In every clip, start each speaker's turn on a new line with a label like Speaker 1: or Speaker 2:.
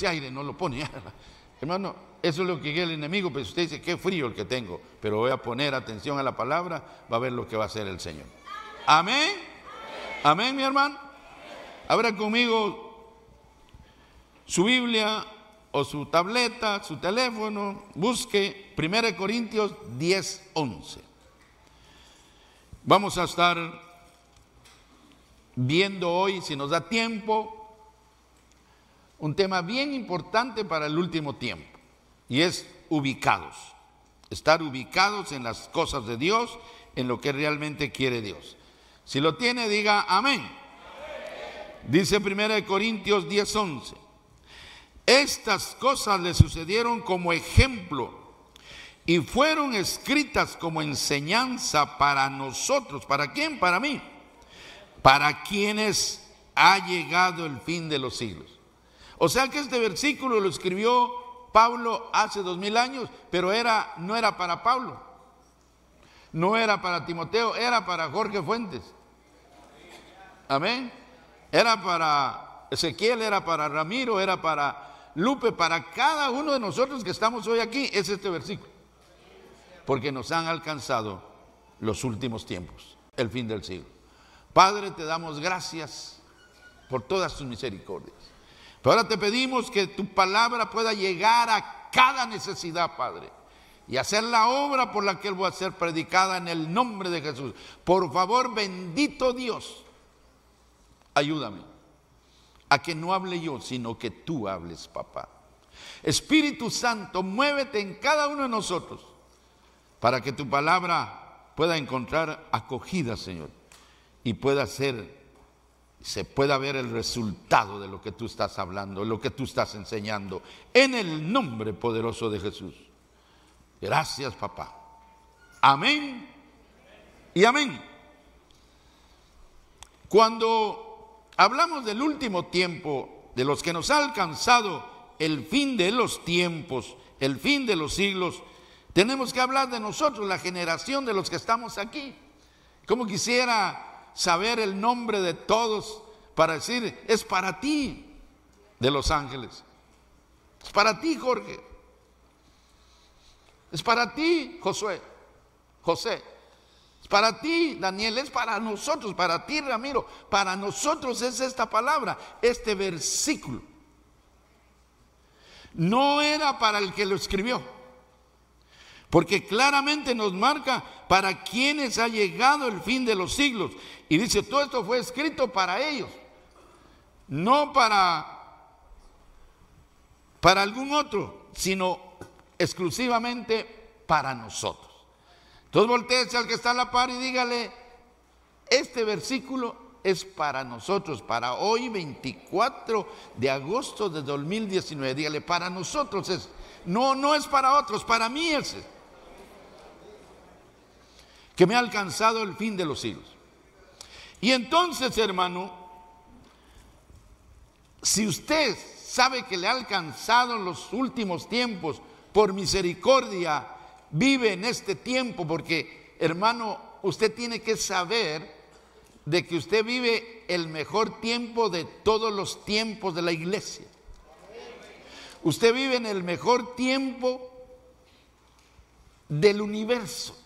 Speaker 1: ese aire no lo pone. Hermano, eso es lo que quiere el enemigo, pero usted dice, qué frío el que tengo, pero voy a poner atención a la palabra, va a ver lo que va a hacer el Señor. Amén. Amén, mi hermano. Abra conmigo su Biblia o su tableta, su teléfono, busque 1 Corintios 10, 11. Vamos a estar viendo hoy, si nos da tiempo, un tema bien importante para el último tiempo, y es ubicados. Estar ubicados en las cosas de Dios, en lo que realmente quiere Dios. Si lo tiene, diga amén. Dice 1 Corintios 10:11. Estas cosas le sucedieron como ejemplo y fueron escritas como enseñanza para nosotros. ¿Para quién? Para mí. Para quienes ha llegado el fin de los siglos. O sea que este versículo lo escribió Pablo hace dos mil años, pero era, no era para Pablo, no era para Timoteo, era para Jorge Fuentes. Amén. Era para Ezequiel, era para Ramiro, era para Lupe, para cada uno de nosotros que estamos hoy aquí, es este versículo. Porque nos han alcanzado los últimos tiempos, el fin del siglo. Padre, te damos gracias por todas tus misericordias. Ahora te pedimos que tu palabra pueda llegar a cada necesidad, Padre, y hacer la obra por la que Él va a ser predicada en el nombre de Jesús. Por favor, bendito Dios, ayúdame a que no hable yo, sino que tú hables, papá. Espíritu Santo, muévete en cada uno de nosotros para que tu palabra pueda encontrar acogida, Señor, y pueda ser, se pueda ver el resultado de lo que tú estás hablando, lo que tú estás enseñando, en el nombre poderoso de Jesús. Gracias, papá. Amén y amén. Cuando hablamos del último tiempo, de los que nos ha alcanzado el fin de los tiempos, el fin de los siglos, tenemos que hablar de nosotros, la generación de los que estamos aquí. Como quisiera saber el nombre de todos para decir, es para ti de los ángeles. Es para ti, Jorge. Es para ti, Josué. José para ti, Daniel, es para nosotros, para ti, Ramiro, para nosotros es esta palabra, este versículo. No era para el que lo escribió, porque claramente nos marca para quienes ha llegado el fin de los siglos. Y dice, todo esto fue escrito para ellos, no para, para algún otro, sino exclusivamente para nosotros. Entonces volteese al que está a la par y dígale, este versículo es para nosotros, para hoy 24 de agosto de 2019. Dígale, para nosotros es, no, no es para otros, para mí es. Que me ha alcanzado el fin de los siglos. Y entonces, hermano, si usted sabe que le ha alcanzado en los últimos tiempos por misericordia, vive en este tiempo, porque hermano, usted tiene que saber de que usted vive el mejor tiempo de todos los tiempos de la iglesia. Usted vive en el mejor tiempo del universo.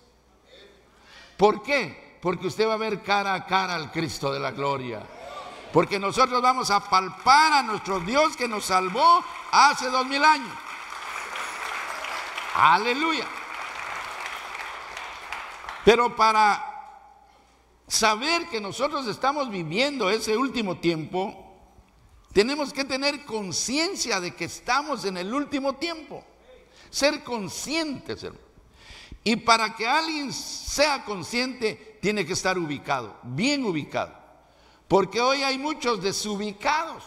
Speaker 1: ¿Por qué? Porque usted va a ver cara a cara al Cristo de la gloria. Porque nosotros vamos a palpar a nuestro Dios que nos salvó hace dos mil años. Aleluya. Pero para saber que nosotros estamos viviendo ese último tiempo, tenemos que tener conciencia de que estamos en el último tiempo. Ser conscientes, hermano. Y para que alguien sea consciente, tiene que estar ubicado, bien ubicado. Porque hoy hay muchos desubicados.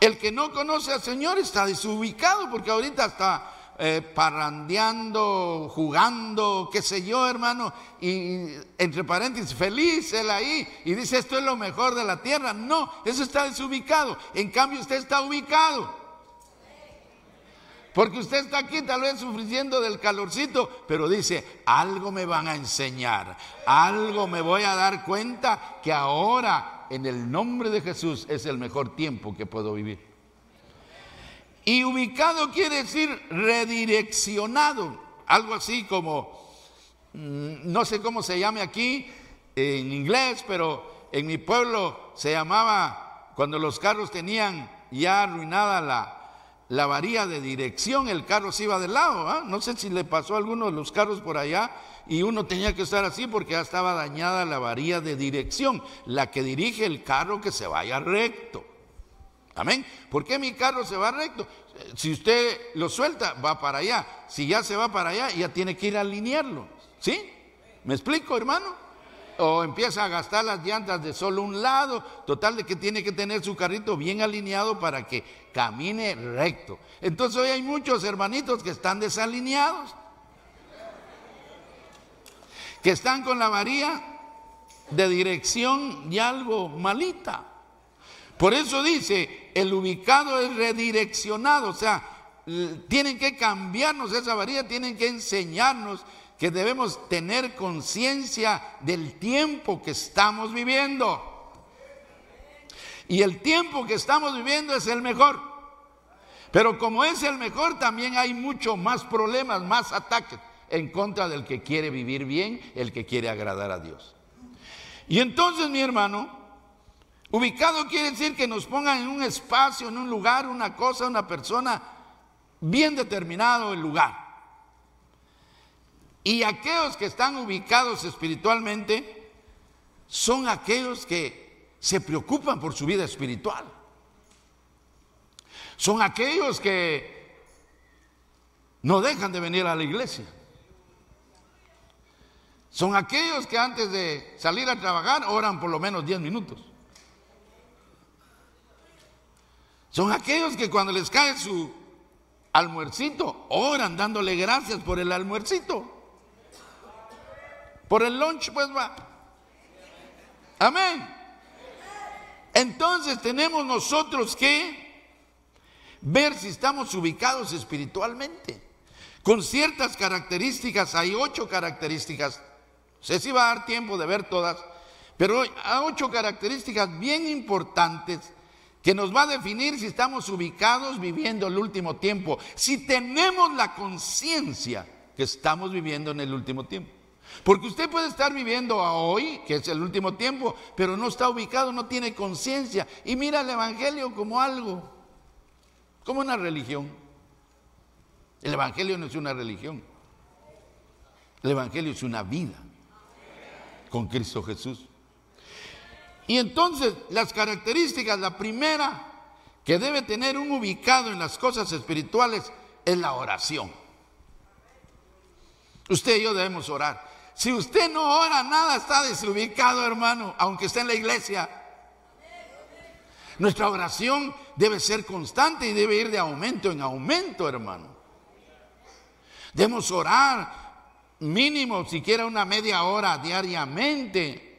Speaker 1: El que no conoce al Señor está desubicado porque ahorita está eh, parrandeando, jugando, qué sé yo, hermano, y entre paréntesis, feliz él ahí, y dice esto es lo mejor de la tierra. No, eso está desubicado. En cambio, usted está ubicado. Porque usted está aquí tal vez sufriendo del calorcito, pero dice, algo me van a enseñar, algo me voy a dar cuenta que ahora en el nombre de Jesús es el mejor tiempo que puedo vivir. Y ubicado quiere decir redireccionado, algo así como, mm, no sé cómo se llame aquí en inglés, pero en mi pueblo se llamaba, cuando los carros tenían ya arruinada la, la varía de dirección, el carro se iba de lado. ¿ah? No sé si le pasó a alguno de los carros por allá y uno tenía que estar así porque ya estaba dañada la varía de dirección, la que dirige el carro que se vaya recto. Amén. ¿Por qué mi carro se va recto? Si usted lo suelta, va para allá. Si ya se va para allá, ya tiene que ir a alinearlo. ¿Sí? ¿Me explico, hermano? O empieza a gastar las llantas de solo un lado, total de que tiene que tener su carrito bien alineado para que camine recto. Entonces hoy hay muchos hermanitos que están desalineados, que están con la varía de dirección y algo malita. Por eso dice, el ubicado es redireccionado, o sea, tienen que cambiarnos esa varilla, tienen que enseñarnos que debemos tener conciencia del tiempo que estamos viviendo. Y el tiempo que estamos viviendo es el mejor. Pero como es el mejor, también hay mucho más problemas, más ataques en contra del que quiere vivir bien, el que quiere agradar a Dios. Y entonces, mi hermano, Ubicado quiere decir que nos pongan en un espacio, en un lugar, una cosa, una persona, bien determinado el lugar. Y aquellos que están ubicados espiritualmente son aquellos que se preocupan por su vida espiritual. Son aquellos que no dejan de venir a la iglesia. Son aquellos que antes de salir a trabajar oran por lo menos 10 minutos. Son aquellos que cuando les cae su almuercito, oran dándole gracias por el almuercito. Por el lunch, pues va. Amén. Entonces tenemos nosotros que ver si estamos ubicados espiritualmente. Con ciertas características, hay ocho características. No sé si va a dar tiempo de ver todas, pero hay ocho características bien importantes que nos va a definir si estamos ubicados viviendo el último tiempo, si tenemos la conciencia que estamos viviendo en el último tiempo. Porque usted puede estar viviendo a hoy, que es el último tiempo, pero no está ubicado, no tiene conciencia y mira el Evangelio como algo, como una religión. El Evangelio no es una religión, el Evangelio es una vida con Cristo Jesús. Y entonces las características, la primera que debe tener un ubicado en las cosas espirituales es la oración. Usted y yo debemos orar. Si usted no ora, nada está desubicado, hermano, aunque esté en la iglesia. Nuestra oración debe ser constante y debe ir de aumento en aumento, hermano. Debemos orar mínimo, siquiera una media hora diariamente.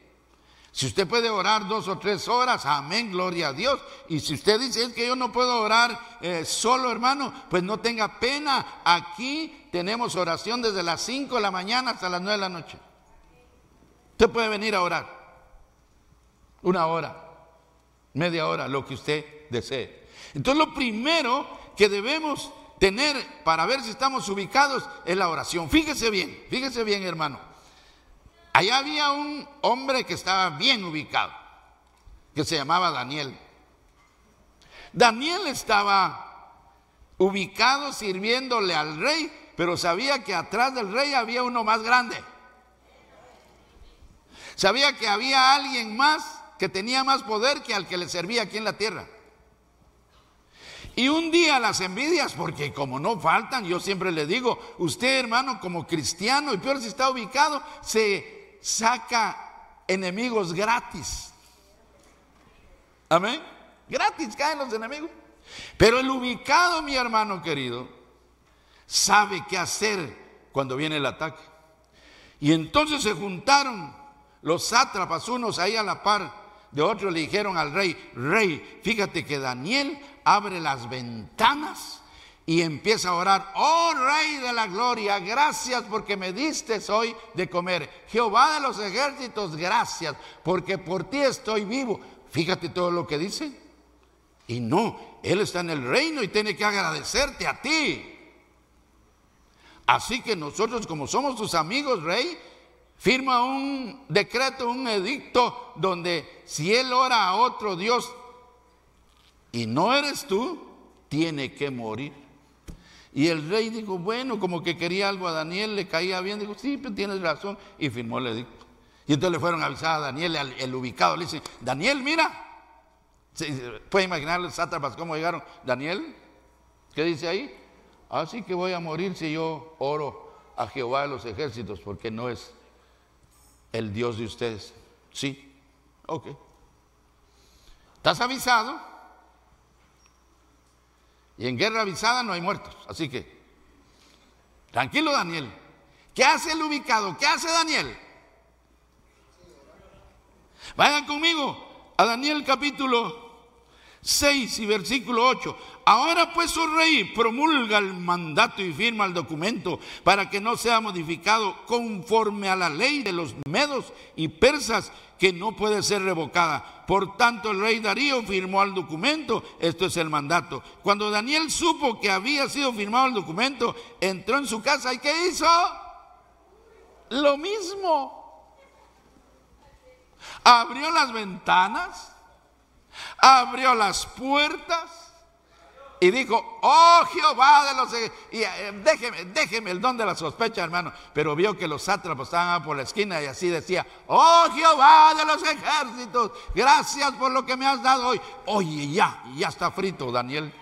Speaker 1: Si usted puede orar dos o tres horas, amén, gloria a Dios. Y si usted dice, es que yo no puedo orar eh, solo, hermano, pues no tenga pena. Aquí tenemos oración desde las 5 de la mañana hasta las 9 de la noche. Usted puede venir a orar. Una hora, media hora, lo que usted desee. Entonces lo primero que debemos tener para ver si estamos ubicados es la oración. Fíjese bien, fíjese bien, hermano. Allá había un hombre que estaba bien ubicado, que se llamaba Daniel. Daniel estaba ubicado sirviéndole al rey, pero sabía que atrás del rey había uno más grande. Sabía que había alguien más que tenía más poder que al que le servía aquí en la tierra. Y un día las envidias, porque como no faltan, yo siempre le digo, usted hermano como cristiano, y peor si está ubicado, se saca enemigos gratis. Amén. Gratis caen los enemigos. Pero el ubicado, mi hermano querido, sabe qué hacer cuando viene el ataque. Y entonces se juntaron los sátrapas, unos ahí a la par de otros, le dijeron al rey, rey, fíjate que Daniel abre las ventanas y empieza a orar, oh Rey de la Gloria, gracias porque me diste hoy de comer. Jehová de los ejércitos, gracias porque por ti estoy vivo. Fíjate todo lo que dice. Y no, Él está en el reino y tiene que agradecerte a ti. Así que nosotros como somos tus amigos, rey, firma un decreto, un edicto, donde si Él ora a otro Dios y no eres tú, tiene que morir. Y el rey dijo, bueno, como que quería algo a Daniel, le caía bien, dijo, sí, pero tienes razón, y firmó el edicto. Y entonces le fueron a avisar a Daniel, el, ubicado, le dice, Daniel, mira. ¿Puede imaginar los sátrapas cómo llegaron? Daniel, ¿qué dice ahí? Así que voy a morir si yo oro a Jehová de los ejércitos, porque no es el Dios de ustedes. Sí, ok. ¿Estás avisado? Y en guerra avisada no hay muertos. Así que, tranquilo Daniel. ¿Qué hace el ubicado? ¿Qué hace Daniel? Vayan conmigo a Daniel capítulo 6 y versículo 8. Ahora pues, oh rey, promulga el mandato y firma el documento para que no sea modificado conforme a la ley de los medos y persas que no puede ser revocada. Por tanto, el rey Darío firmó el documento. Esto es el mandato. Cuando Daniel supo que había sido firmado el documento, entró en su casa y ¿qué hizo? Lo mismo. Abrió las ventanas, abrió las puertas y dijo, oh Jehová de los... Y, eh, déjeme, déjeme el don de la sospecha, hermano. Pero vio que los sátrapos estaban por la esquina y así decía, oh Jehová de los ejércitos, gracias por lo que me has dado hoy. Oye, ya, ya está frito, Daniel.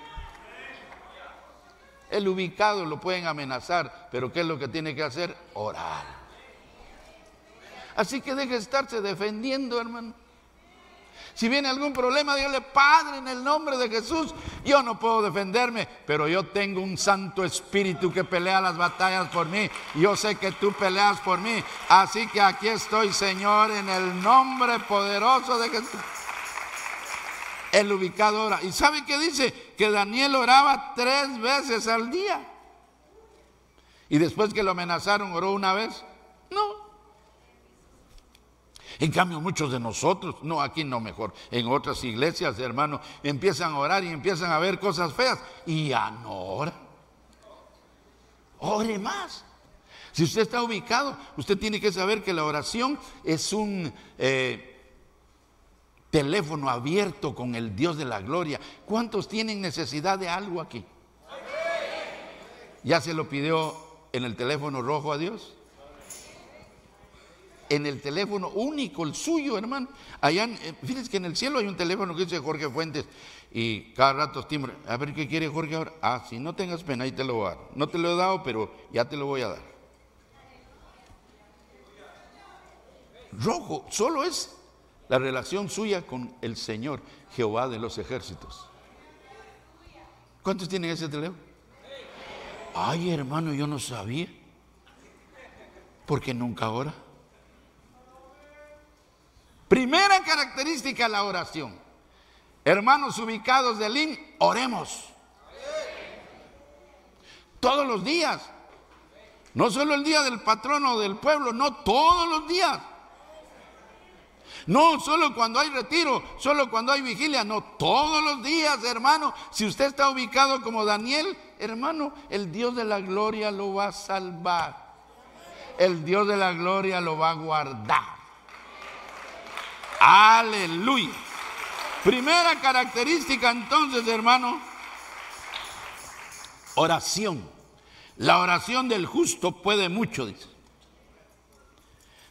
Speaker 1: El ubicado lo pueden amenazar, pero ¿qué es lo que tiene que hacer? Orar. Así que deje de estarse defendiendo, hermano. Si viene algún problema, dígale, Padre, en el nombre de Jesús, yo no puedo defenderme, pero yo tengo un Santo Espíritu que pelea las batallas por mí. Yo sé que tú peleas por mí. Así que aquí estoy, Señor, en el nombre poderoso de Jesús. El ubicado ora. ¿Y sabe qué dice? Que Daniel oraba tres veces al día. Y después que lo amenazaron, oró una vez. No, en cambio, muchos de nosotros, no aquí no mejor, en otras iglesias, hermanos, empiezan a orar y empiezan a ver cosas feas y ya no oran. Ore más. Si usted está ubicado, usted tiene que saber que la oración es un eh, teléfono abierto con el Dios de la gloria. ¿Cuántos tienen necesidad de algo aquí? ¿Ya se lo pidió en el teléfono rojo a Dios? En el teléfono único, el suyo, hermano. Allá, eh, fíjense que en el cielo hay un teléfono que dice Jorge Fuentes y cada rato timbre. A ver qué quiere Jorge ahora. Ah, si no tengas pena, ahí te lo voy a dar. No te lo he dado, pero ya te lo voy a dar. Rojo, solo es la relación suya con el Señor, Jehová de los ejércitos. ¿Cuántos tienen ese teléfono? Ay, hermano, yo no sabía. Porque nunca ahora. Primera característica, la oración. Hermanos ubicados de Lin, oremos. Todos los días. No solo el día del patrono del pueblo, no todos los días. No solo cuando hay retiro, solo cuando hay vigilia, no todos los días, hermano. Si usted está ubicado como Daniel, hermano, el Dios de la gloria lo va a salvar. El Dios de la gloria lo va a guardar. Aleluya. Primera característica entonces, hermano, oración. La oración del justo puede mucho, dice.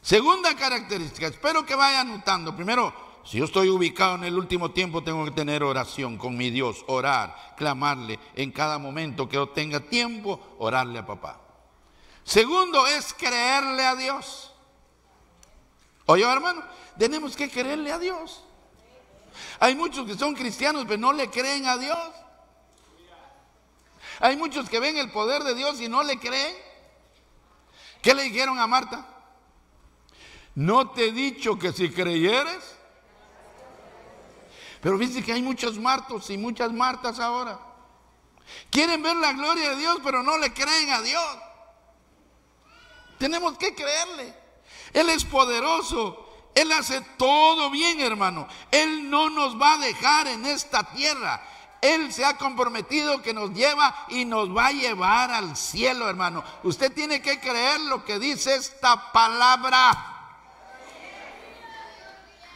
Speaker 1: Segunda característica, espero que vaya anotando. Primero, si yo estoy ubicado en el último tiempo, tengo que tener oración con mi Dios, orar, clamarle en cada momento que yo tenga tiempo, orarle a papá. Segundo es creerle a Dios. Oye, hermano, tenemos que creerle a Dios. Hay muchos que son cristianos pero no le creen a Dios. Hay muchos que ven el poder de Dios y no le creen. ¿Qué le dijeron a Marta? No te he dicho que si creyeres. Pero dice que hay muchos Martos y muchas Martas ahora. Quieren ver la gloria de Dios, pero no le creen a Dios. Tenemos que creerle. Él es poderoso Él hace todo bien, hermano. Él no nos va a dejar en esta tierra. Él se ha comprometido que nos lleva y nos va a llevar al cielo, hermano. Usted tiene que creer lo que dice esta palabra.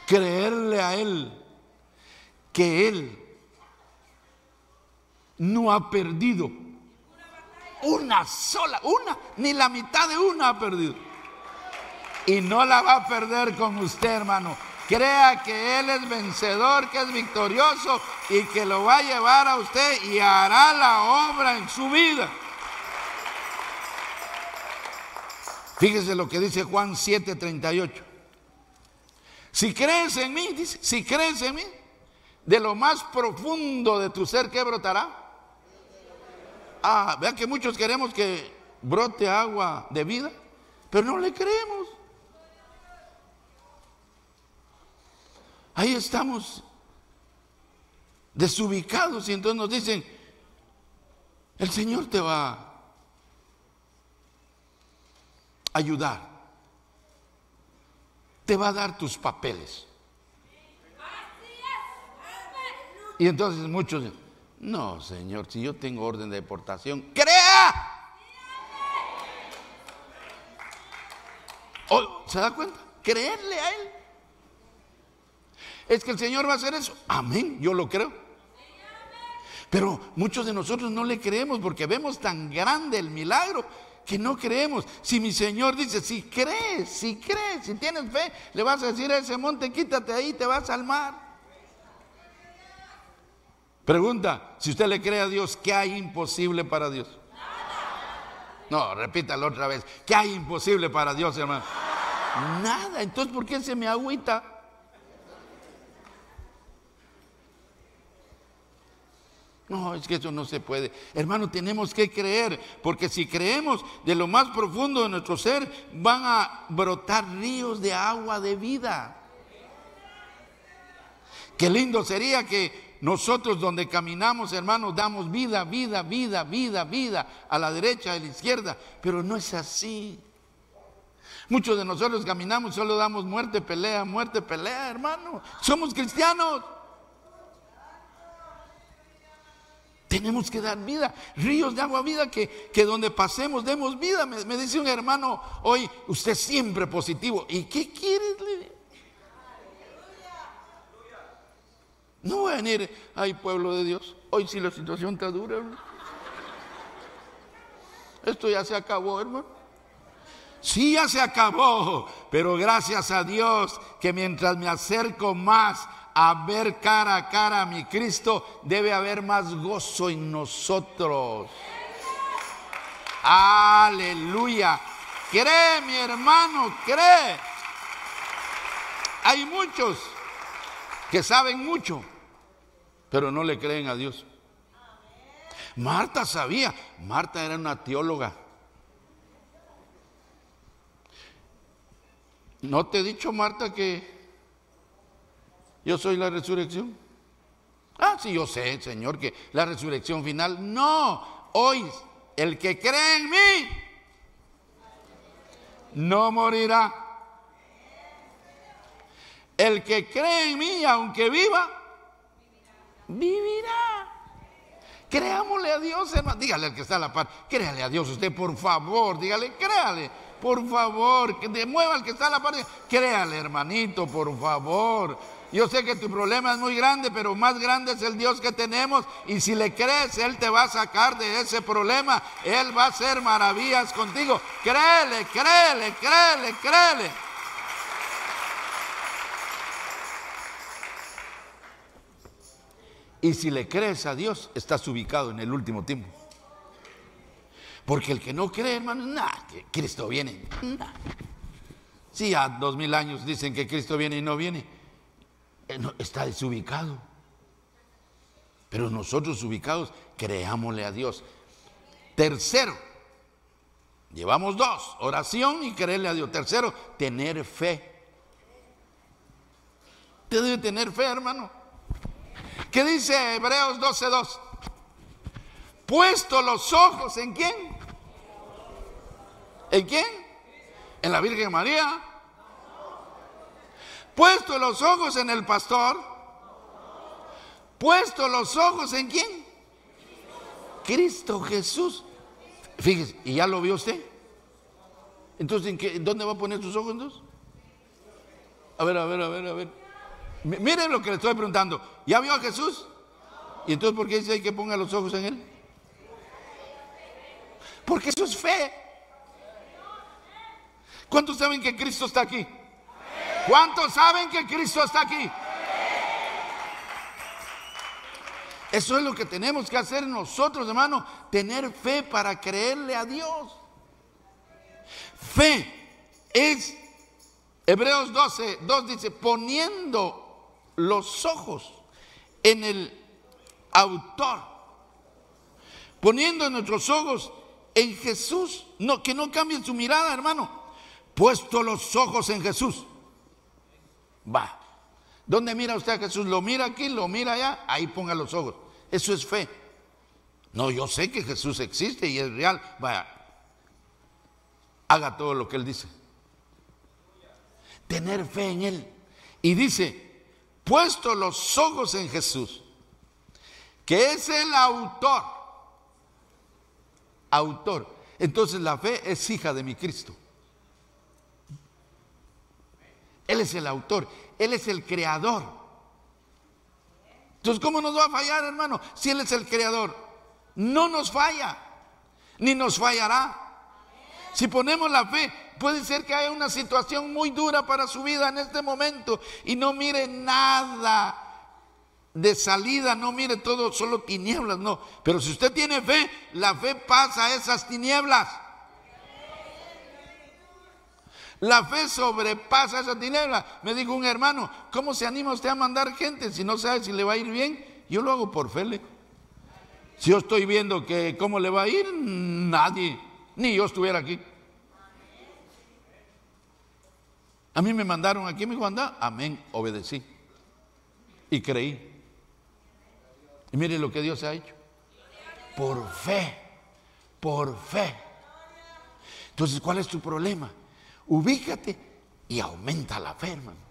Speaker 1: Creerle a Él que Él no ha perdido una sola, una, ni la mitad de una ha perdido. Y no la va a perder con usted, hermano. Crea que Él es vencedor, que es victorioso y que lo va a llevar a usted y hará la obra en su vida. Fíjese lo que dice Juan 7:38. Si crees en mí, dice, si crees en mí, de lo más profundo de tu ser, ¿qué brotará? Ah, vean que muchos queremos que brote agua de vida, pero no le creemos. Ahí estamos desubicados y entonces nos dicen, el Señor te va a ayudar, te va a dar tus papeles. Y entonces muchos dicen, no, Señor, si yo tengo orden de deportación, crea. ¿Se da cuenta? Creerle a Él. Es que el Señor va a hacer eso. Amén, yo lo creo. Pero muchos de nosotros no le creemos porque vemos tan grande el milagro que no creemos. Si mi Señor dice, si crees, si crees, si tienes fe, le vas a decir a ese monte, quítate ahí, te vas al mar. Pregunta, si usted le cree a Dios, ¿qué hay imposible para Dios? No, repítalo otra vez. ¿Qué hay imposible para Dios, hermano? Nada. Entonces, ¿por qué se me agüita? No, es que eso no se puede. Hermano, tenemos que creer, porque si creemos de lo más profundo de nuestro ser, van a brotar ríos de agua de vida. Qué lindo sería que nosotros donde caminamos, hermanos, damos vida, vida, vida, vida, vida a la derecha, a la izquierda, pero no es así. Muchos de nosotros caminamos, solo damos muerte, pelea, muerte, pelea, hermano. Somos cristianos. Tenemos que dar vida, ríos de agua vida que, que donde pasemos demos vida. Me, dice un hermano hoy, usted siempre positivo. ¿Y qué quieres? No voy a venir, ay pueblo de Dios, hoy sí la situación está dura. Esto ya se acabó, hermano. Sí, ya se acabó, pero gracias a Dios que mientras me acerco más a ver cara a cara mi Cristo, debe haber más gozo en nosotros. Aleluya. Cree, mi hermano, cree. Hay muchos que saben mucho, pero no le creen a Dios. Marta sabía, Marta era una teóloga. ¿No te he dicho, Marta, que yo soy la resurrección. Ah, sí, yo sé, Señor, que la resurrección final. No, hoy el que cree en mí no morirá. El que cree en mí, aunque viva, vivirá. Creámosle a Dios, hermano. Dígale al que está a la par, créale a Dios usted, por favor. Dígale, créale, por favor. Que mueva al que está a la par. Créale, hermanito, por favor. Yo sé que tu problema es muy grande, pero más grande es el Dios que tenemos. Y si le crees, Él te va a sacar de ese problema. Él va a hacer maravillas contigo. Créele, créele, créele, créele. Y si le crees a Dios, estás ubicado en el último tiempo. Porque el que no cree, hermano, nada, Cristo viene. Si sí, a dos mil años dicen que Cristo viene y no viene, está desubicado. Pero nosotros ubicados, creámosle a Dios. Tercero, llevamos dos, oración y creerle a Dios. Tercero, tener fe. Usted debe tener fe, hermano. ¿Qué dice Hebreos 12.2? Puesto los ojos en quién? ¿En quién? En la Virgen María Puesto los ojos en el pastor. Puesto los ojos en quién? Cristo Jesús. Fíjese, ¿y ya lo vio usted? Entonces, ¿en qué, ¿dónde va a poner sus ojos entonces? A ver, a ver, a ver, a ver. Miren lo que le estoy preguntando. ¿Ya vio a Jesús? ¿Y entonces por qué dice que ponga los ojos en él? Porque eso es fe. ¿Cuántos saben que Cristo está aquí? ¿Cuántos saben que Cristo está aquí? Eso es lo que tenemos que hacer nosotros, hermano, tener fe para creerle a Dios. Fe es, Hebreos 12, 2 dice, poniendo los ojos en el autor, poniendo nuestros ojos en Jesús, no, que no cambien su mirada, hermano, puesto los ojos en Jesús. Va. ¿Dónde mira usted a Jesús? ¿Lo mira aquí? ¿Lo mira allá? Ahí ponga los ojos. Eso es fe. No, yo sé que Jesús existe y es real. Vaya, haga todo lo que Él dice. Tener fe en Él. Y dice, puesto los ojos en Jesús, que es el autor. Autor. Entonces la fe es hija de mi Cristo. Él es el autor, Él es el creador. Entonces, ¿cómo nos va a fallar, hermano? Si Él es el creador, no nos falla, ni nos fallará. Si ponemos la fe, puede ser que haya una situación muy dura para su vida en este momento y no mire nada de salida, no mire todo, solo tinieblas, no. Pero si usted tiene fe, la fe pasa a esas tinieblas. La fe sobrepasa esa tiniebla. Me dijo un hermano, ¿cómo se anima usted a mandar gente si no sabe si le va a ir bien? Yo lo hago por fe. Si yo estoy viendo que cómo le va a ir, nadie, ni yo estuviera aquí. A mí me mandaron aquí, me dijo, anda, amén, obedecí. Y creí. Y mire lo que Dios ha hecho. Por fe, por fe. Entonces, ¿cuál es tu problema? Ubícate y aumenta la fe, hermano.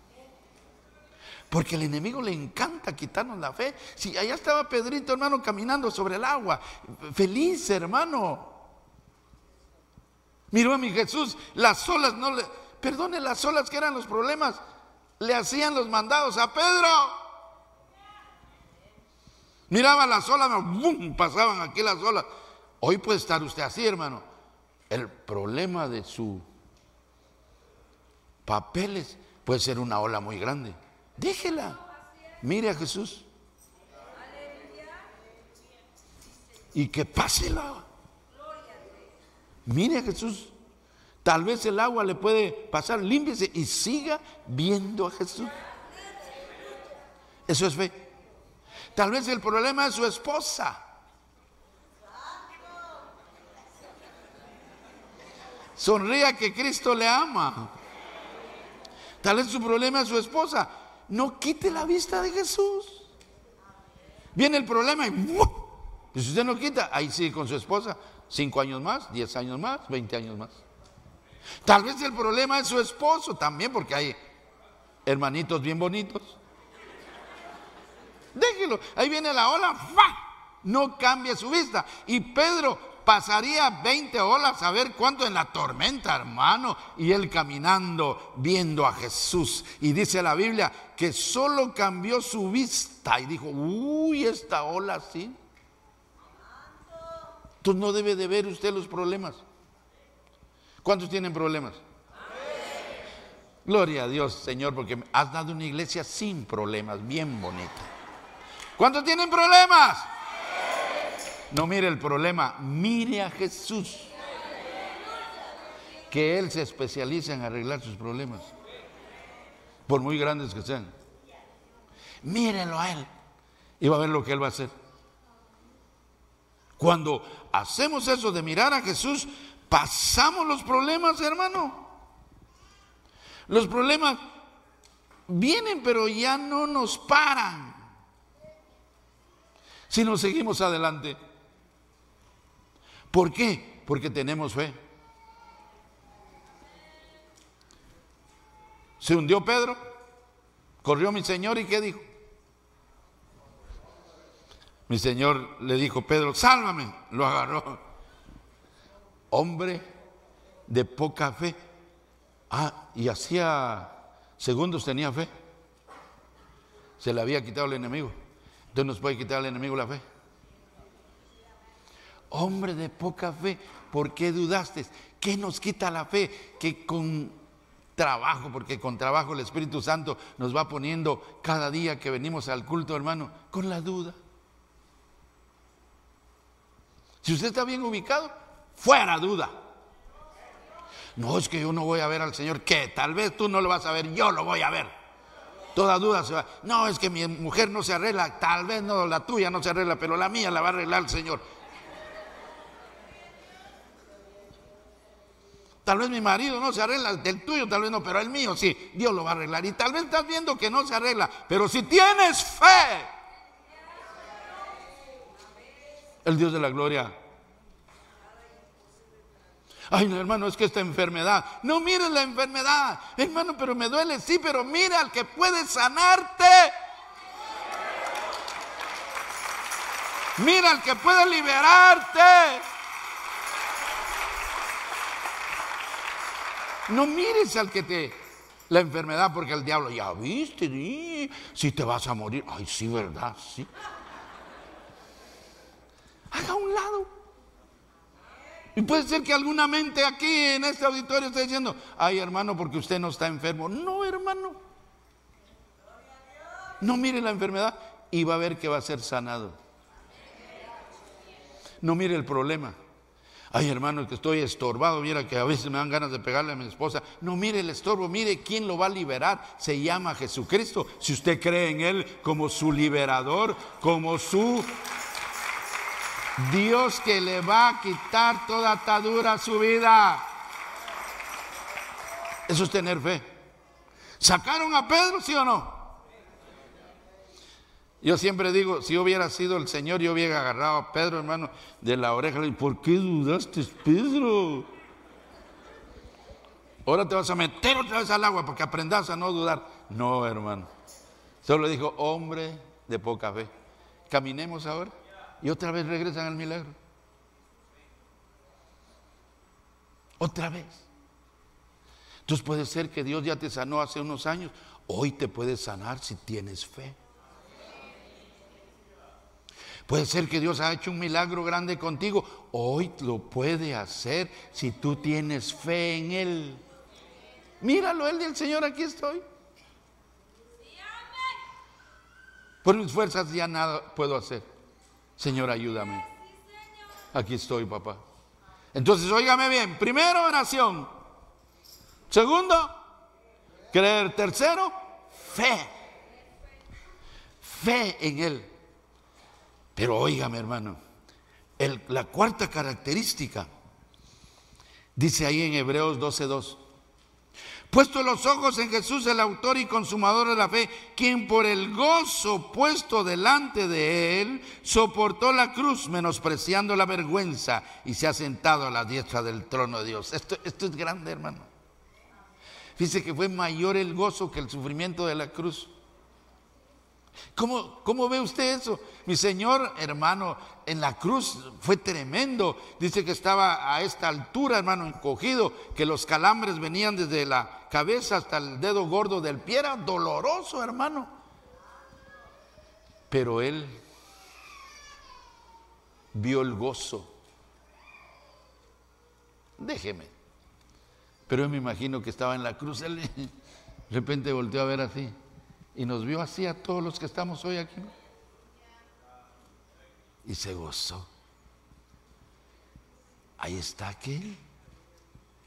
Speaker 1: Porque el enemigo le encanta quitarnos la fe. Si allá estaba Pedrito, hermano, caminando sobre el agua, feliz, hermano. Miró a mi Jesús, las olas no le, perdone, las olas que eran los problemas, le hacían los mandados a Pedro. Miraba las olas, ¡bum! pasaban aquí las olas. Hoy puede estar usted así, hermano. El problema de su papeles puede ser una ola muy grande. Déjela. Mire a Jesús. Y que pase el agua. Mire a Jesús. Tal vez el agua le puede pasar, límpiese y siga viendo a Jesús. Eso es fe. Tal vez el problema es su esposa. Sonría que Cristo le ama. Tal vez su problema es su esposa. No quite la vista de Jesús. Viene el problema y, si usted no quita, ahí sigue con su esposa. Cinco años más, diez años más, veinte años más. Tal vez el problema es su esposo también, porque hay hermanitos bien bonitos. Déjelo, ahí viene la ola, no cambia su vista. Y Pedro pasaría 20 olas a ver cuánto en la tormenta, hermano. Y él caminando, viendo a Jesús. Y dice la Biblia que solo cambió su vista y dijo, uy, esta ola sí. Entonces no debe de ver usted los problemas. ¿Cuántos tienen problemas? Gloria a Dios, Señor, porque has dado una iglesia sin problemas, bien bonita. ¿Cuántos tienen problemas? No mire el problema, mire a Jesús. Que Él se especializa en arreglar sus problemas, por muy grandes que sean. Mírenlo a Él y va a ver lo que Él va a hacer. Cuando hacemos eso de mirar a Jesús, pasamos los problemas, hermano. Los problemas vienen, pero ya no nos paran. Si nos seguimos adelante. ¿Por qué? Porque tenemos fe. ¿Se hundió Pedro? Corrió mi señor y ¿qué dijo? Mi señor le dijo, Pedro, sálvame. Lo agarró. Hombre de poca fe. Ah, y hacía segundos tenía fe. Se le había quitado el enemigo. Entonces nos puede quitar el enemigo la fe. Hombre de poca fe, ¿por qué dudaste? ¿Qué nos quita la fe? Que con trabajo, porque con trabajo el Espíritu Santo nos va poniendo cada día que venimos al culto, hermano, con la duda. Si usted está bien ubicado, fuera duda. No es que yo no voy a ver al Señor, que tal vez tú no lo vas a ver, yo lo voy a ver. Toda duda se va. No, es que mi mujer no se arregla, tal vez no, la tuya no se arregla, pero la mía la va a arreglar el Señor. Tal vez mi marido no se arregla, del tuyo tal vez no, pero el mío sí, Dios lo va a arreglar. Y tal vez estás viendo que no se arregla, pero si tienes fe, el Dios de la gloria. Ay, no, hermano, es que esta enfermedad. No mires la enfermedad, hermano, pero me duele, sí, pero mira al que puede sanarte. Mira al que puede liberarte. No mires al que te la enfermedad porque el diablo ya viste, si te vas a morir. Ay, sí, verdad, sí. Haga un lado. Y puede ser que alguna mente aquí en este auditorio esté diciendo, ay hermano, porque usted no está enfermo. No, hermano. No mire la enfermedad y va a ver que va a ser sanado. No mire el problema. Ay, hermano, que estoy estorbado, mira que a veces me dan ganas de pegarle a mi esposa. No, mire el estorbo, mire quién lo va a liberar. Se llama Jesucristo. Si usted cree en Él como su liberador, como su Dios que le va a quitar toda atadura a su vida. Eso es tener fe. ¿Sacaron a Pedro, sí o no? Yo siempre digo, si hubiera sido el Señor, yo hubiera agarrado a Pedro, hermano, de la oreja. ¿Y por qué dudaste, Pedro? Ahora te vas a meter otra vez al agua porque aprendas a no dudar. No, hermano. Solo dijo, hombre de poca fe. Caminemos ahora. Y otra vez regresan al milagro. Otra vez. Entonces puede ser que Dios ya te sanó hace unos años. Hoy te puede sanar si tienes fe. Puede ser que Dios ha hecho un milagro grande contigo. Hoy lo puede hacer si tú tienes fe en Él. Míralo, Él el Señor, aquí estoy. Por mis fuerzas ya nada puedo hacer. Señor, ayúdame. Aquí estoy, papá. Entonces, óigame bien. Primero, oración. Segundo, creer. Tercero, fe. Fe en Él. Pero óigame, hermano, la cuarta característica, dice ahí en Hebreos 12:2. Puesto los ojos en Jesús, el autor y consumador de la fe, quien por el gozo puesto delante de él soportó la cruz, menospreciando la vergüenza, y se ha sentado a la diestra del trono de Dios. Esto, esto es grande, hermano. Dice que fue mayor el gozo que el sufrimiento de la cruz. ¿Cómo, ve usted eso? Mi Señor, hermano, en la cruz fue tremendo. Dice que estaba a esta altura, hermano, encogido, que los calambres venían desde la cabeza hasta el dedo gordo del pie. Era doloroso, hermano. Pero Él vio el gozo. Déjeme. Pero yo me imagino que estaba en la cruz. Él de repente volteó a ver así y nos vio así a todos los que estamos hoy aquí. Y se gozó. Ahí está aquel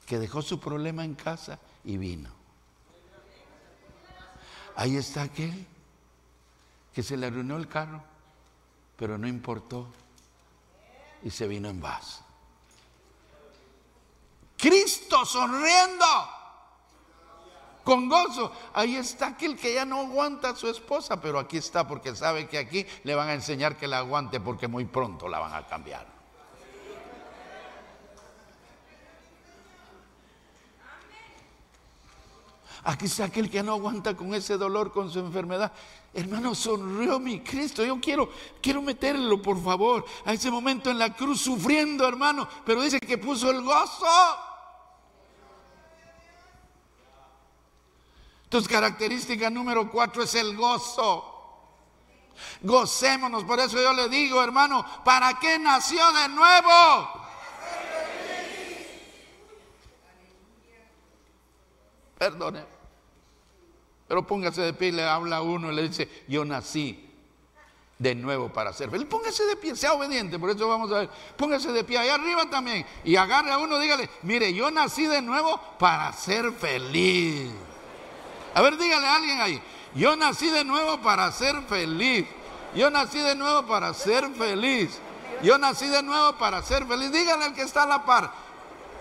Speaker 1: que dejó su problema en casa y vino. Ahí está aquel que se le arruinó el carro, pero no importó y se vino en paz. Cristo sonriendo con gozo. Ahí está aquel que ya no aguanta a su esposa, pero aquí está porque sabe que aquí le van a enseñar que la aguante porque muy pronto la van a cambiar. Aquí está aquel que no aguanta con ese dolor, con su enfermedad. Hermano, sonrió mi Cristo. Yo quiero, quiero meterlo, por favor, a ese momento en la cruz sufriendo, hermano. Pero dice que puso el gozo. Entonces, característica número cuatro es el gozo. Gocémonos, por eso yo le digo, hermano, ¿para qué nació de nuevo? Perdone. Pero póngase de pie le habla a uno y le dice, yo nací de nuevo para ser feliz. Póngase de pie, sea obediente, por eso vamos a ver. Póngase de pie, ahí arriba también. Y agarre a uno, dígale, mire, yo nací de nuevo para ser feliz. A ver, dígale a alguien ahí, yo nací de nuevo para ser feliz. Yo nací de nuevo para ser feliz. Yo nací de nuevo para ser feliz. Dígale al que está a la par,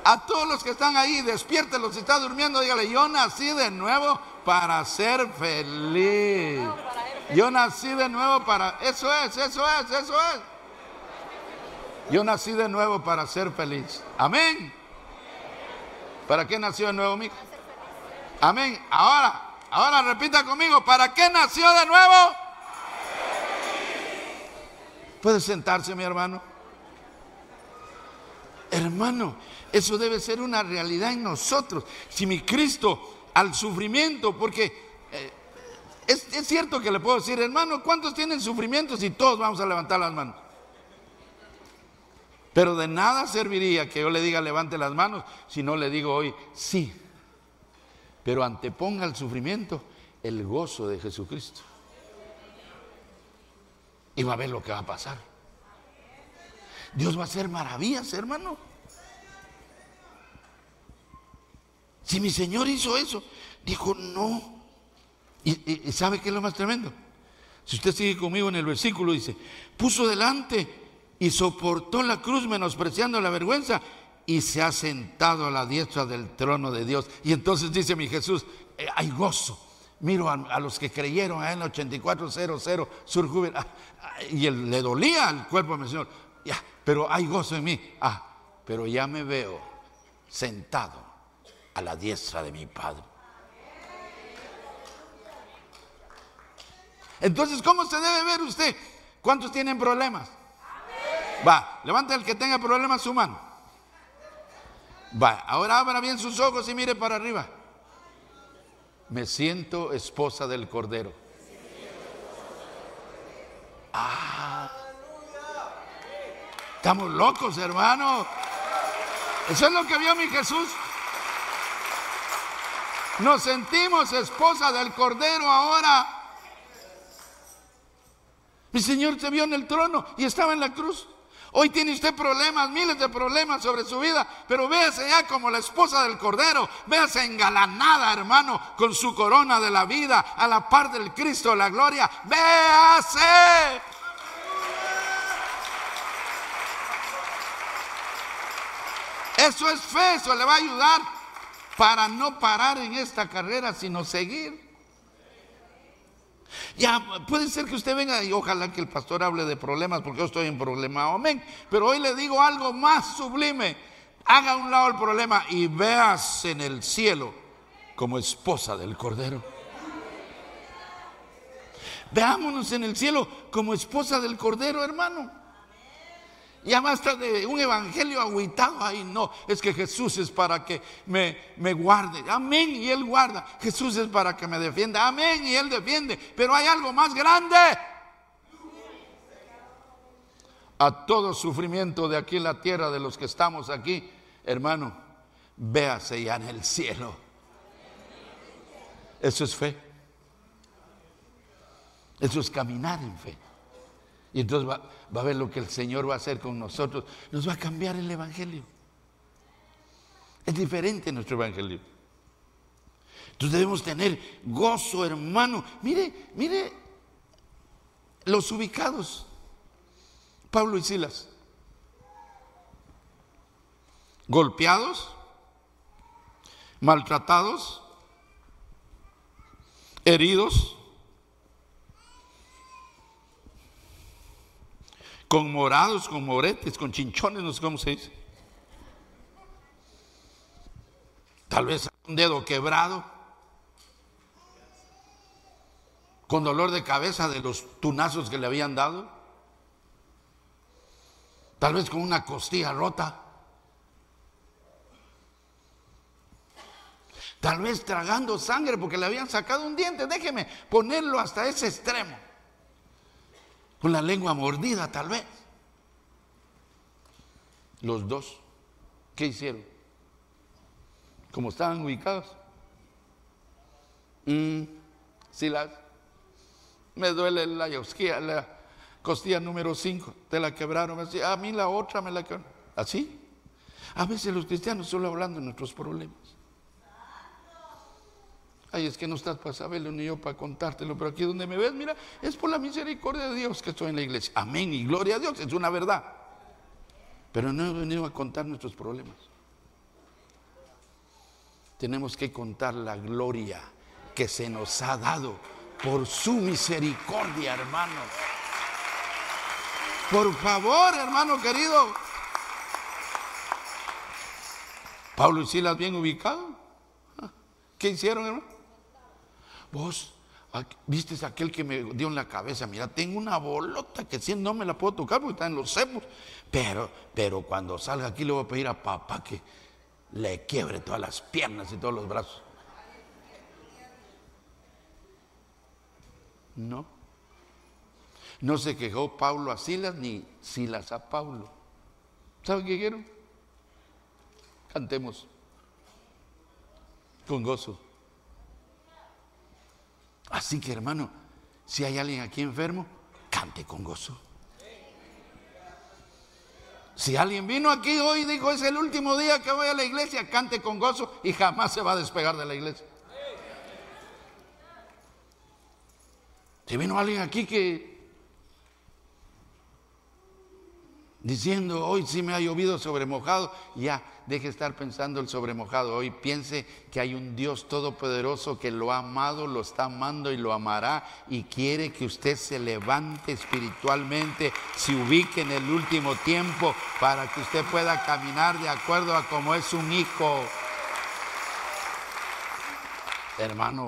Speaker 1: a todos los que están ahí, despiértelos si está durmiendo, dígale, yo nací de nuevo para ser feliz. Yo nací de nuevo para... Eso es, eso es, eso es. Yo nací de nuevo para ser feliz. Amén. ¿Para qué nació de nuevo, mi Amén. Ahora, ahora repita conmigo, ¿para qué nació de nuevo? ¿Puede sentarse, mi hermano? Hermano, eso debe ser una realidad en nosotros. Si mi Cristo al sufrimiento, porque eh, es, es, cierto que le puedo decir, hermano, ¿cuántos tienen sufrimientos? Y todos vamos a levantar las manos. Pero de nada serviría que yo le diga levante las manos si no le digo hoy sí. Pero anteponga el sufrimiento el gozo de Jesucristo. Y va a ver lo que va a pasar. Dios va a hacer maravillas, hermano. Si mi Señor hizo eso, dijo no. ¿Y, sabe qué es lo más tremendo? Si usted sigue conmigo en el versículo, dice, puso delante y soportó la cruz menospreciando la vergüenza y se ha sentado a la diestra del trono de Dios. Y entonces dice mi Jesús, eh, hay gozo. Miro a, los que creyeron en 8400 Sur ah, ah, y le dolía al cuerpo de mi Señor. Ya, pero hay gozo en mí. Ah, pero ya me veo sentado a la diestra de mi Padre. Entonces, ¿cómo se debe ver usted? ¿Cuántos tienen problemas? Va, levanta el que tenga problemas su mano. Va, ahora abra bien sus ojos y mire para arriba. Me siento esposa del Cordero. Ah, estamos locos, hermano. Eso es lo que vio mi Jesús. Nos sentimos esposa del Cordero ahora. Mi Señor se vio en el trono y estaba en la cruz. Hoy tiene usted problemas, miles de problemas sobre su vida, pero véase ya como la esposa del Cordero, véase engalanada, hermano, con su corona de la vida, a la par del Cristo de la gloria. Véase. Eso es fe, eso le va a ayudar para no parar en esta carrera, sino seguir. Ya puede ser que usted venga y ojalá que el pastor hable de problemas, porque yo estoy en problema, amén. Pero hoy le digo algo más sublime. Haga a un lado el problema y veas en el cielo como esposa del Cordero. Veámonos en el cielo como esposa del Cordero, hermano. Ya basta de un evangelio aguitado. Ay, no, es que Jesús es para que me, me guarde. Amén, y Él guarda. Jesús es para que me defienda. Amén, y Él defiende. Pero hay algo más grande. A todo sufrimiento de aquí en la tierra, de los que estamos aquí, hermano, véase ya en el cielo. Eso es fe. Eso es caminar en fe. Y entonces va, a ver lo que el Señor va a hacer con nosotros. Nos va a cambiar el Evangelio. Es diferente nuestro Evangelio. Entonces debemos tener gozo, hermano. Mire, mire los ubicados. Pablo y Silas. Golpeados, maltratados, heridos con morados, con moretes, con chinchones, no sé cómo se dice. Tal vez un dedo quebrado. con dolor de cabeza de los tunazos que le habían dado, tal vez con una costilla rota, tal vez tragando sangre porque le habían sacado un diente, déjeme ponerlo hasta ese extremo, con la lengua mordida tal vez. Los dos, ¿qué hicieron? Como estaban ubicados. Mm, sí, las, me duele la la costilla número 5, te la quebraron. Decía, a mí la otra me la quebraron. ¿Así? A veces los cristianos solo hablando de nuestros problemas. Ay, es que no estás para saberlo ni yo para contártelo, pero aquí donde me ves, mira, es por la misericordia de Dios que estoy en la iglesia. Amén y gloria a Dios, es una verdad. Pero no he venido a contar nuestros problemas. Tenemos que contar la gloria que se nos ha dado por su misericordia, hermano. Por favor, hermano querido. Pablo y Silas bien ubicados. ¿Qué hicieron, hermano? Vos viste aquel que me dio en la cabeza. Mira, tengo una bolota que si no me la puedo tocar porque está en los cepos. Pero, pero cuando salga aquí le voy a pedir a papá que le quiebre todas las piernas y todos los brazos. No. No se quejó Pablo a Silas ni Silas a Pablo. ¿Saben qué quiero? Cantemos con gozo. Así que hermano, si hay alguien aquí enfermo, cante con gozo. Si alguien vino aquí hoy y dijo es el último día que voy a la iglesia, cante con gozo y jamás se va a despegar de la iglesia. Si vino alguien aquí que diciendo hoy sí me ha llovido sobre mojado, ya deje estar pensando el sobre mojado. Hoy piense que hay un Dios todopoderoso que lo ha amado, lo está amando y lo amará y quiere que usted se levante espiritualmente, se ubique en el último tiempo para que usted pueda caminar de acuerdo a como es un hijo. Hermano,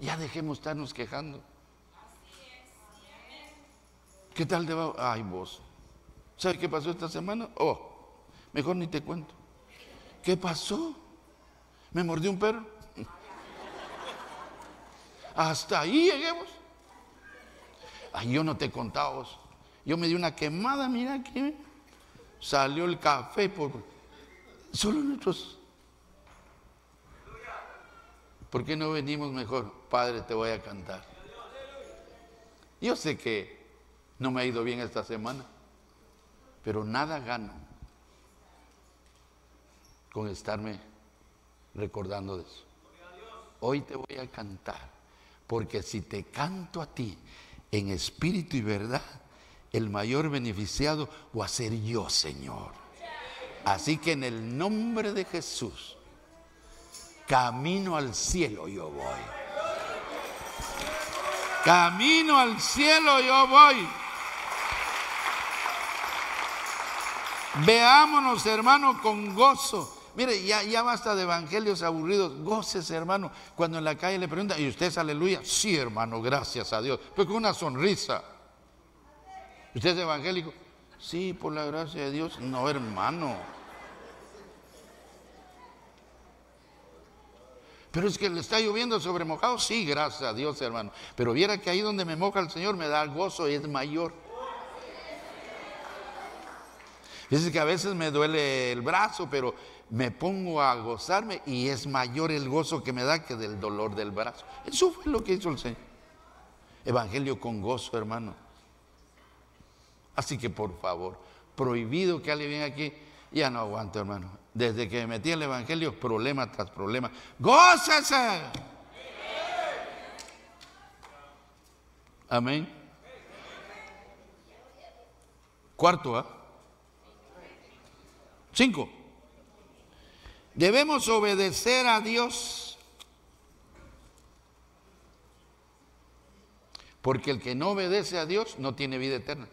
Speaker 1: ya dejemos estarnos quejando. ¿Qué tal de? Ay, vos. ¿Sabe qué pasó esta semana? Oh, mejor ni te cuento. ¿Qué pasó? ¿Me mordió un perro? Hasta ahí lleguemos. Ay, yo no te contaba. Yo me di una quemada, mira aquí. Salió el café por. Solo nuestros ¿Por qué no venimos mejor? Padre, te voy a cantar. Yo sé que no me ha ido bien esta semana, pero nada gano con estarme recordando de eso. Hoy te voy a cantar, porque si te canto a ti en espíritu y verdad, el mayor beneficiado voy a ser yo, Señor. Así que en el nombre de Jesús, Camino al cielo yo voy. Camino al cielo yo voy. Veámonos, hermano, con gozo. Mire, ya, ya basta de evangelios aburridos. Goces, hermano. Cuando en la calle le preguntan, ¿y usted es aleluya? Sí, hermano, gracias a Dios. Pero con una sonrisa. ¿Usted es evangélico? Sí, por la gracia de Dios. No, hermano. Pero es que le está lloviendo sobre mojado. Sí, gracias a Dios, hermano. Pero viera que ahí donde me moja el Señor me da gozo y es mayor. Dice que a veces me duele el brazo, pero me pongo a gozarme y es mayor el gozo que me da que del dolor del brazo. Eso fue lo que hizo el Señor. Evangelio con gozo, hermano. Así que por favor, prohibido que alguien venga aquí, ya no aguanto, hermano. Desde que me metí el Evangelio, problema tras problema. ¡Gócese! Amén. Cuarto, ¿ah? Cinco. Debemos obedecer a Dios. Porque el que no obedece a Dios no tiene vida eterna.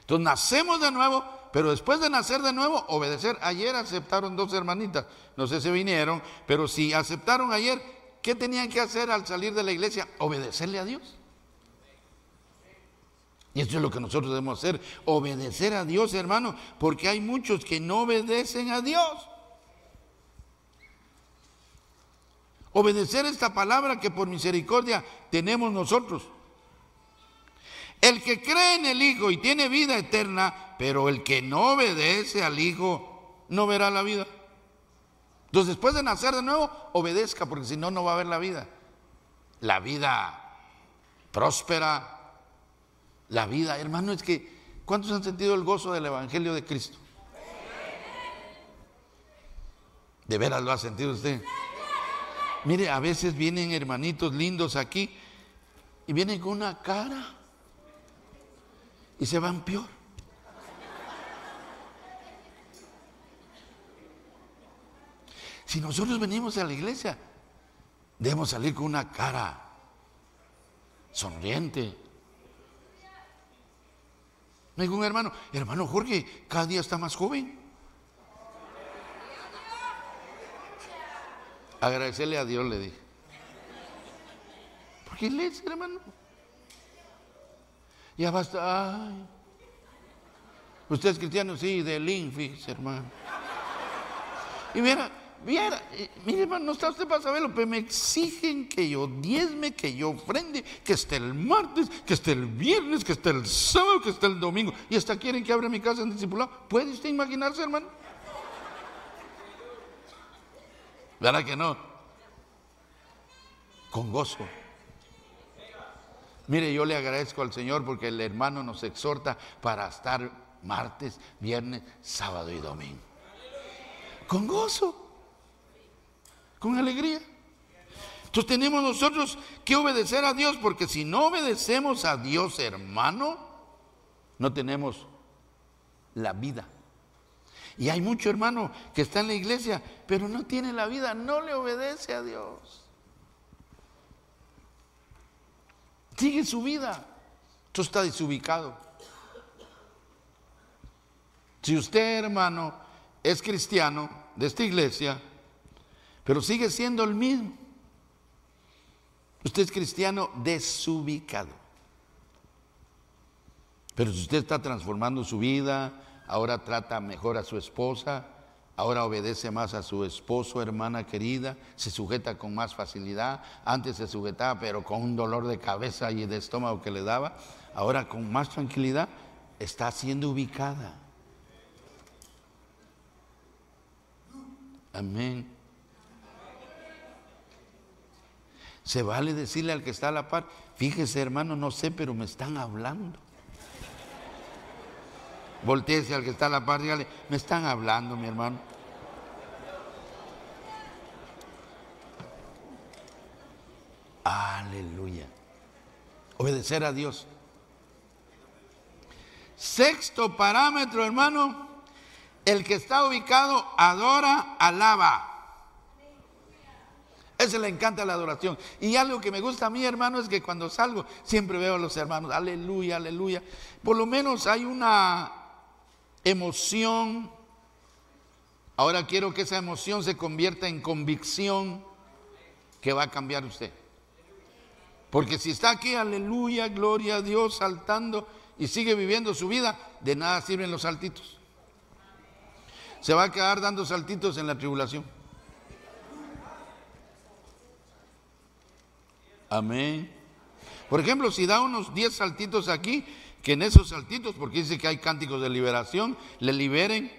Speaker 1: Entonces nacemos de nuevo pero después de nacer de nuevo, obedecer. Ayer aceptaron dos hermanitas, no sé si vinieron, pero si aceptaron ayer, ¿qué tenían que hacer al salir de la iglesia? Obedecerle a Dios. Y eso es lo que nosotros debemos hacer, obedecer a Dios, hermano, porque hay muchos que no obedecen a Dios. Obedecer esta palabra que por misericordia tenemos nosotros. El que cree en el Hijo y tiene vida eterna, pero el que no obedece al Hijo no verá la vida. Entonces, después de nacer de nuevo, obedezca, porque si no, no va a haber la vida. La vida próspera, la vida, hermano, es que, ¿cuántos han sentido el gozo del Evangelio de Cristo? ¿De veras lo ha sentido usted? Mire, a veces vienen hermanitos lindos aquí y vienen con una cara y se van peor. Si nosotros venimos a la iglesia, debemos salir con una cara sonriente. Me dijo un hermano, hermano Jorge, cada día está más joven. Agradecerle a Dios, le dije. Porque él es, hermano. Ya basta. Ay. Usted es cristiano, sí, de Linfis, hermano. Y viera, viera, mire, hermano, no está usted para saberlo, pero me exigen que yo diezme, que yo ofrende, que esté el martes, que esté el viernes, que esté el sábado, que esté el domingo. Y hasta quieren que abra mi casa en discipulado. ¿Puede usted imaginarse, hermano? ¿Verdad que no? Con gozo. Mire, yo le agradezco al Señor porque el hermano nos exhorta para estar martes, viernes, sábado y domingo. Con gozo, con alegría. Entonces tenemos nosotros que obedecer a Dios porque si no obedecemos a Dios, hermano, no tenemos la vida. Y hay mucho hermano que está en la iglesia, pero no tiene la vida, no le obedece a Dios. Sigue su vida. Esto está desubicado. Si usted, hermano, es cristiano de esta iglesia, pero sigue siendo el mismo, usted es cristiano desubicado. Pero si usted está transformando su vida, ahora trata mejor a su esposa, ahora obedece más a su esposo, hermana querida, se sujeta con más facilidad, antes se sujetaba pero con un dolor de cabeza y de estómago que le daba, ahora con más tranquilidad está siendo ubicada. Amén. Se vale decirle al que está a la par, fíjese hermano, no sé, pero me están hablando. Volteese al que está a la par, dígale, me están hablando, mi hermano. Aleluya. Obedecer a Dios. Sexto parámetro, hermano, el que está ubicado adora, alaba. Ese le encanta la adoración. Y algo que me gusta a mí, hermano, es que cuando salgo siempre veo a los hermanos, aleluya, aleluya. Por lo menos hay una emoción. Ahora quiero que esa emoción se convierta en convicción que va a cambiar usted. Porque si está aquí, aleluya, gloria a Dios, saltando y sigue viviendo su vida, de nada sirven los saltitos. Se va a quedar dando saltitos en la tribulación. Amén. Por ejemplo, si da unos 10 saltitos aquí, que en esos saltitos, porque dice que hay cánticos de liberación, le liberen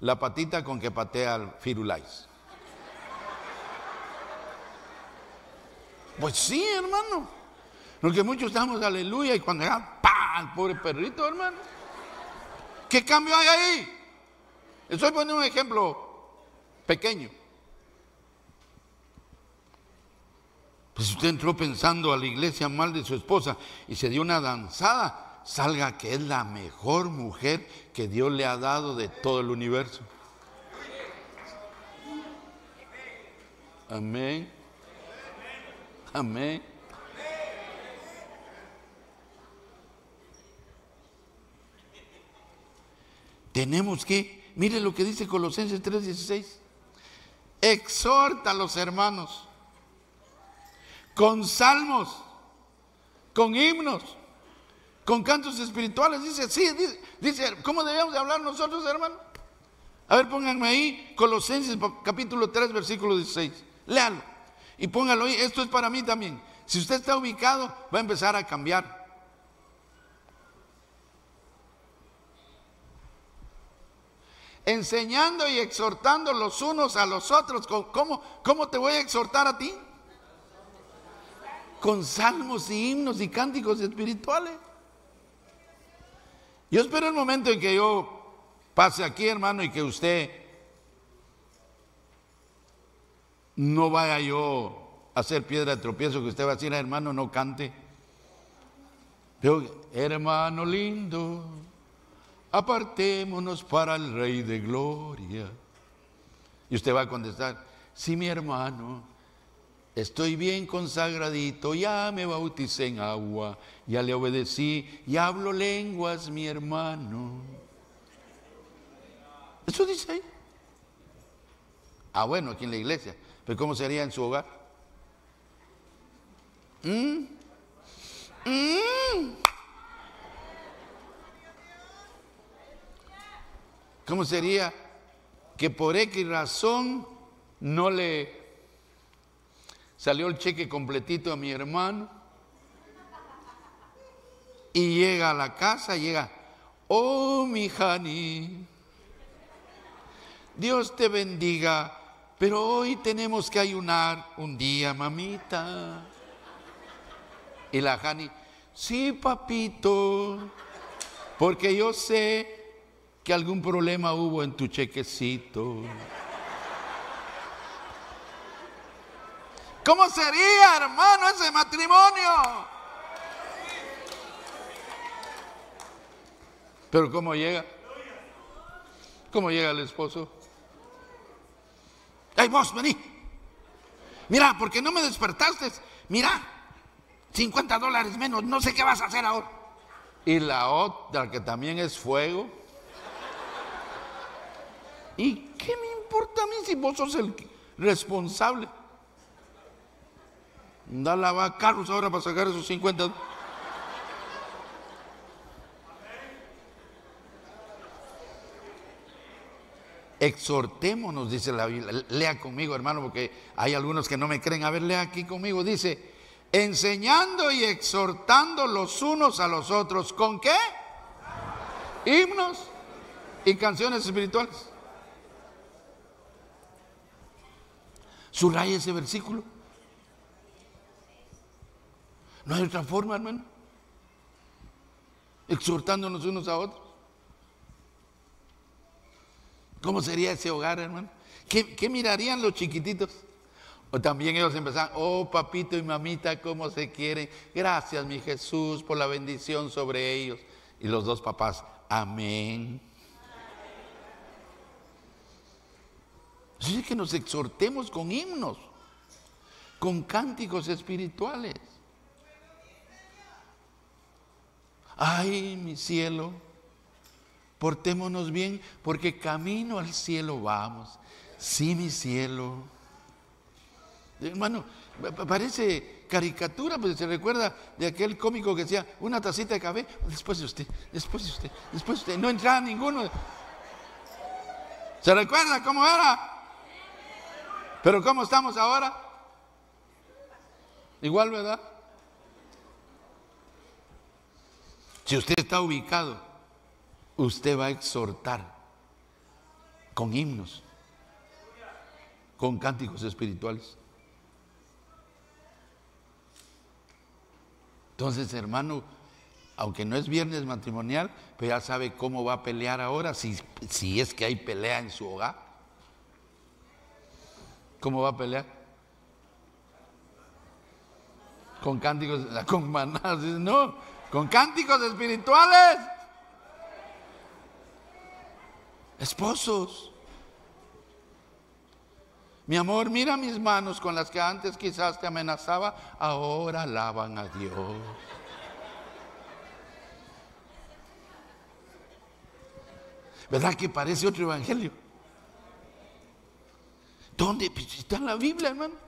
Speaker 1: la patita con que patea al firulais. Pues sí, hermano. Porque muchos estamos aleluya y cuando llega, ¡pam! El pobre perrito, hermano. ¿Qué cambio hay ahí? Estoy poniendo un ejemplo pequeño. Pues usted entró pensando a la iglesia mal de su esposa y se dio una danzada salga que es la mejor mujer que Dios le ha dado de todo el universo. Amén. Amén. Tenemos que, mire lo que dice Colosenses 3:16, exhorta a los hermanos con salmos, con himnos, con cantos espirituales. Dice, sí, dice, ¿cómo debemos de hablar nosotros, hermano? A ver, pónganme ahí Colosenses capítulo 3, versículo 16. Léalo y póngalo ahí. Esto es para mí también. Si usted está ubicado, va a empezar a cambiar. enseñando y exhortando los unos a los otros. ¿Cómo, ¿Cómo te voy a exhortar a ti? Con salmos y himnos y cánticos espirituales. Yo espero el momento en que yo pase aquí, hermano, y que usted no vaya yo a hacer piedra de tropiezo, que usted va a decir, hermano, no cante. Pero, hermano lindo, apartémonos para el Rey de Gloria. Y usted va a contestar, sí, mi hermano, estoy bien consagradito, ya me bauticé en agua, ya le obedecí, y hablo lenguas, mi hermano. Eso dice ahí. Ah, bueno, aquí en la iglesia. Pero ¿cómo sería en su hogar? ¿Mm? ¿Mm? ¿Cómo sería que por X razón no le salió el cheque completito a mi hermano? Y llega a la casa, llega, oh mi Jani, Dios te bendiga, pero hoy tenemos que ayunar un día, mamita. Y la Jani, sí, papito, porque yo sé que algún problema hubo en tu chequecito. ¿Cómo sería, hermano, ese matrimonio? Pero ¿cómo llega? ¿Cómo llega el esposo? ¡Ay, vos, vení! Mira, porque no me despertaste. Mira, 50 dólares menos, no sé qué vas a hacer ahora. Y la otra, que también es fuego, ¿Y qué me importa a mí si vos sos el responsable? Da la carros ahora para sacar esos 50. Exhortémonos, dice la Biblia. Lea conmigo, hermano, porque hay algunos que no me creen. A ver, lea aquí conmigo. Dice, enseñando y exhortando los unos a los otros. ¿Con qué? Himnos y canciones espirituales. Subraya ese versículo. No hay otra forma, hermano. Exhortándonos unos a otros. ¿Cómo sería ese hogar, hermano? ¿Qué, mirarían los chiquititos? O también ellos empezaban, oh papito y mamita, cómo se quieren. Gracias, mi Jesús, por la bendición sobre ellos. Y los dos papás, amén. Así que nos exhortemos con himnos, con cánticos espirituales. Ay, mi cielo, portémonos bien porque camino al cielo vamos. Sí, mi cielo. Hermano, parece caricatura, pues se recuerda de aquel cómico que decía, una tacita de café, después de usted, después de usted, después de usted. No entraba ninguno. ¿Se recuerda cómo era? Pero ¿cómo estamos ahora? Igual, ¿verdad? Si usted está ubicado, usted va a exhortar con himnos, con cánticos espirituales. Entonces, hermano, aunque no es viernes matrimonial, pero ya sabe cómo va a pelear ahora, si, si es que hay pelea en su hogar. ¿Cómo va a pelear? Con cánticos, con manadas, no, con cánticos espirituales. Esposos. Mi amor, mira mis manos con las que antes quizás te amenazaba, ahora alaban a Dios. ¿Verdad que parece otro evangelio? ¿Dónde? Pues, está la Biblia, hermano.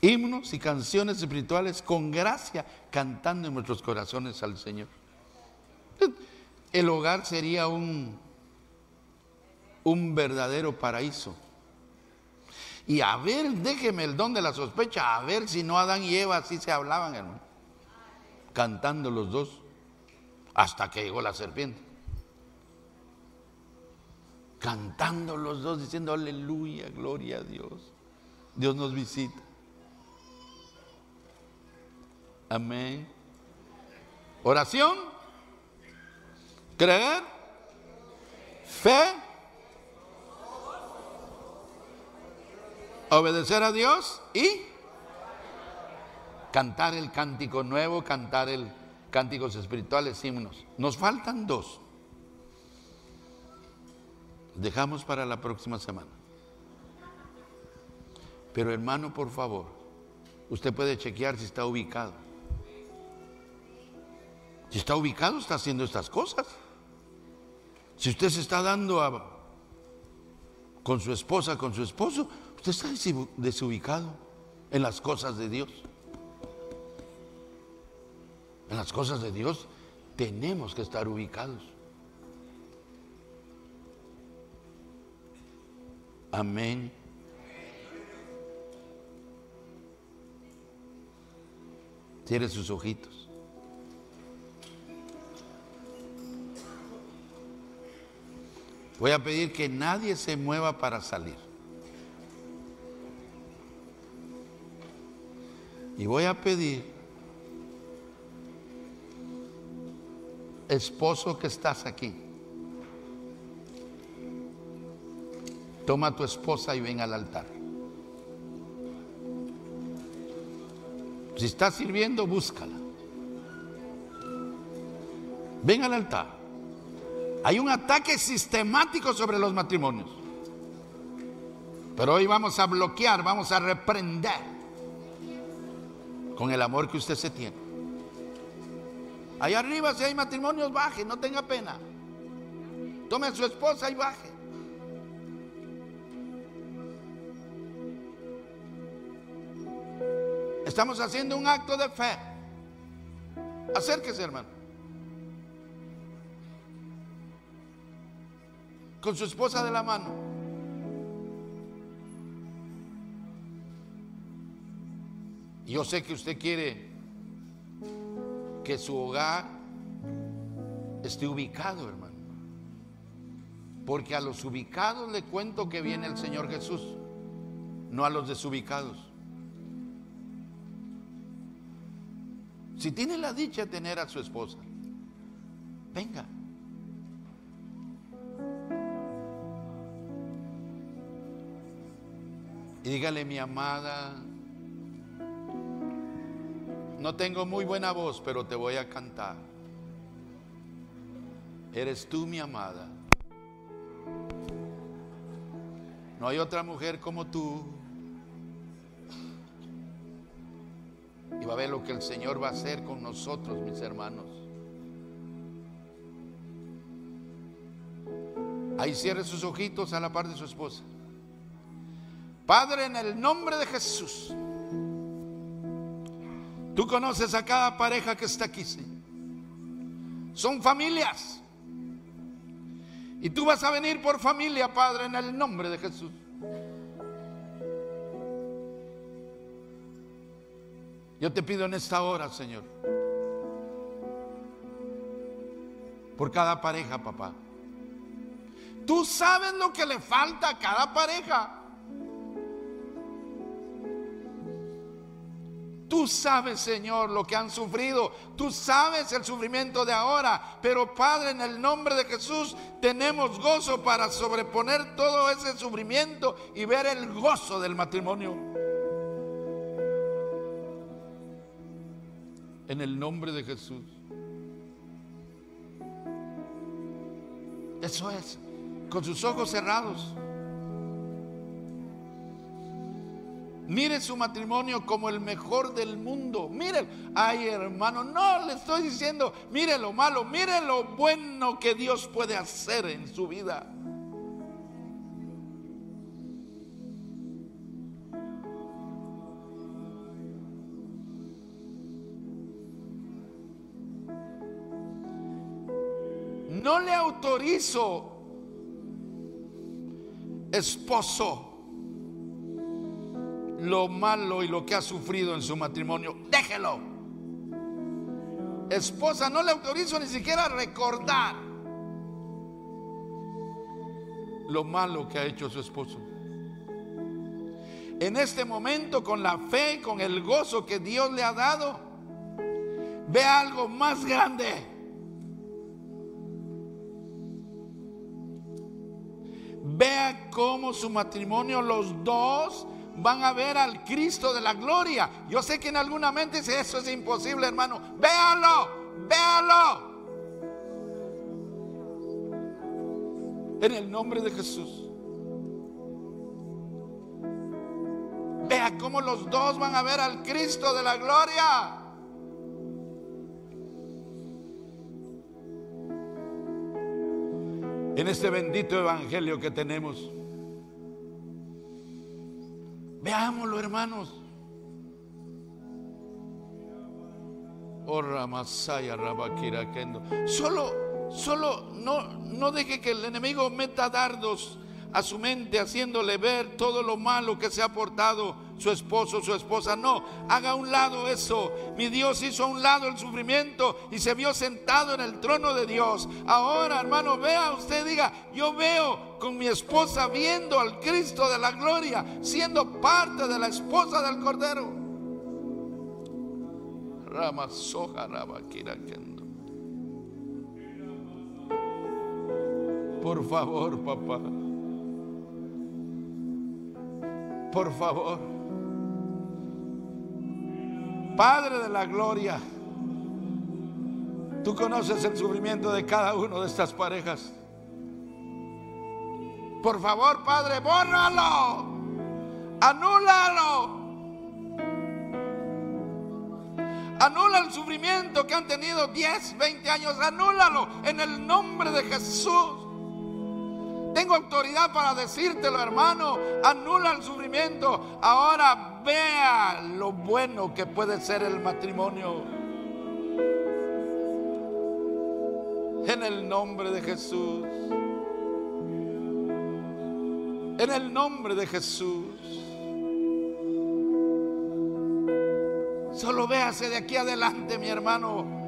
Speaker 1: Himnos y canciones espirituales con gracia, cantando en nuestros corazones al Señor. El hogar sería un, un verdadero paraíso. Y a ver, déjeme el don de la sospecha, a ver si no Adán y Eva así se hablaban, hermano. Cantando los dos, hasta que llegó la serpiente. Cantando los dos, diciendo aleluya, gloria a Dios. Dios nos visita. Amén. Oración, creer, fe, obedecer a Dios y cantar el cántico nuevo, cantar el cánticos espirituales, himnos. Nos faltan dos. Dejamos para la próxima semana. Pero hermano, por favor, usted puede chequear si está ubicado. Si está ubicado, está haciendo estas cosas. Si usted se está dando a, con su esposa, con su esposo, usted está desubicado en las cosas de Dios. En las cosas de Dios tenemos que estar ubicados. Amén. Cierre sus ojitos. Voy a pedir que nadie se mueva para salir. Y voy a pedir, esposo que estás aquí, toma a tu esposa y ven al altar. Si estás sirviendo, búscala. Ven al altar. Hay un ataque sistemático sobre los matrimonios. Pero hoy vamos a bloquear, vamos a reprender con el amor que usted se tiene. Allá arriba si hay matrimonios, baje, no tenga pena. Tome a su esposa y baje. Estamos haciendo un acto de fe. Acérquese, hermano. Con su esposa de la mano. Yo sé que usted quiere que su hogar esté ubicado, hermano. Porque a los ubicados le cuento que viene el Señor Jesús, no a los desubicados. Si tiene la dicha de tener a su esposa, venga. Dígale, mi amada, no tengo muy buena voz, pero te voy a cantar. Eres tú mi amada. No hay otra mujer como tú. Y va a ver lo que el Señor va a hacer con nosotros, mis hermanos. Ahí cierre sus ojitos a la par de su esposa. Padre, en el nombre de Jesús, tú conoces a cada pareja que está aquí, Son familias. Y tú vas a venir por familia, Padre, en el nombre de Jesús. Yo te pido en esta hora, Señor, por cada pareja, papá. Tú sabes lo que le falta a cada pareja. Tú sabes, Señor, lo que han sufrido. Tú sabes el sufrimiento de ahora. Pero Padre, en el nombre de Jesús tenemos gozo para sobreponer todo ese sufrimiento y ver el gozo del matrimonio. En el nombre de Jesús. Eso es, con sus ojos cerrados. Mire su matrimonio como el mejor del mundo. Mire, ay hermano, no le estoy diciendo, mire lo malo, mire lo bueno que Dios puede hacer en su vida. No le autorizo, esposo, lo malo y lo que ha sufrido en su matrimonio. Déjelo. Esposa, no le autorizo ni siquiera recordar lo malo que ha hecho su esposo. En este momento, con la fe, con el gozo que Dios le ha dado, ve algo más grande. Vea cómo su matrimonio, los dos, van a ver al Cristo de la gloria. Yo sé que en alguna mente dice, eso es imposible, hermano. Véalo, véalo. En el nombre de Jesús. Vea cómo los dos van a ver al Cristo de la gloria. En este bendito evangelio que tenemos. Veámoslo, hermanos. Oh, Solo, solo no, no deje que el enemigo meta dardos a su mente haciéndole ver todo lo malo que se ha portado su esposo, su esposa. No, haga a un lado eso. Mi Dios hizo a un lado el sufrimiento y se vio sentado en el trono de Dios. Ahora, hermano, vea usted, diga, yo veo con mi esposa viendo al Cristo de la gloria, siendo parte de la esposa del Cordero. Por favor, papá. Por favor. Padre de la gloria, tú conoces el sufrimiento de cada uno de estas parejas. Por favor, Padre, bórralo, anúlalo. Anula el sufrimiento que han tenido 10, 20 años, anúlalo en el nombre de Jesús. Tengo autoridad para decírtelo, hermano. Anula el sufrimiento. Ahora vea lo bueno que puede ser el matrimonio. En el nombre de Jesús. En el nombre de Jesús. Solo véase de aquí adelante, mi hermano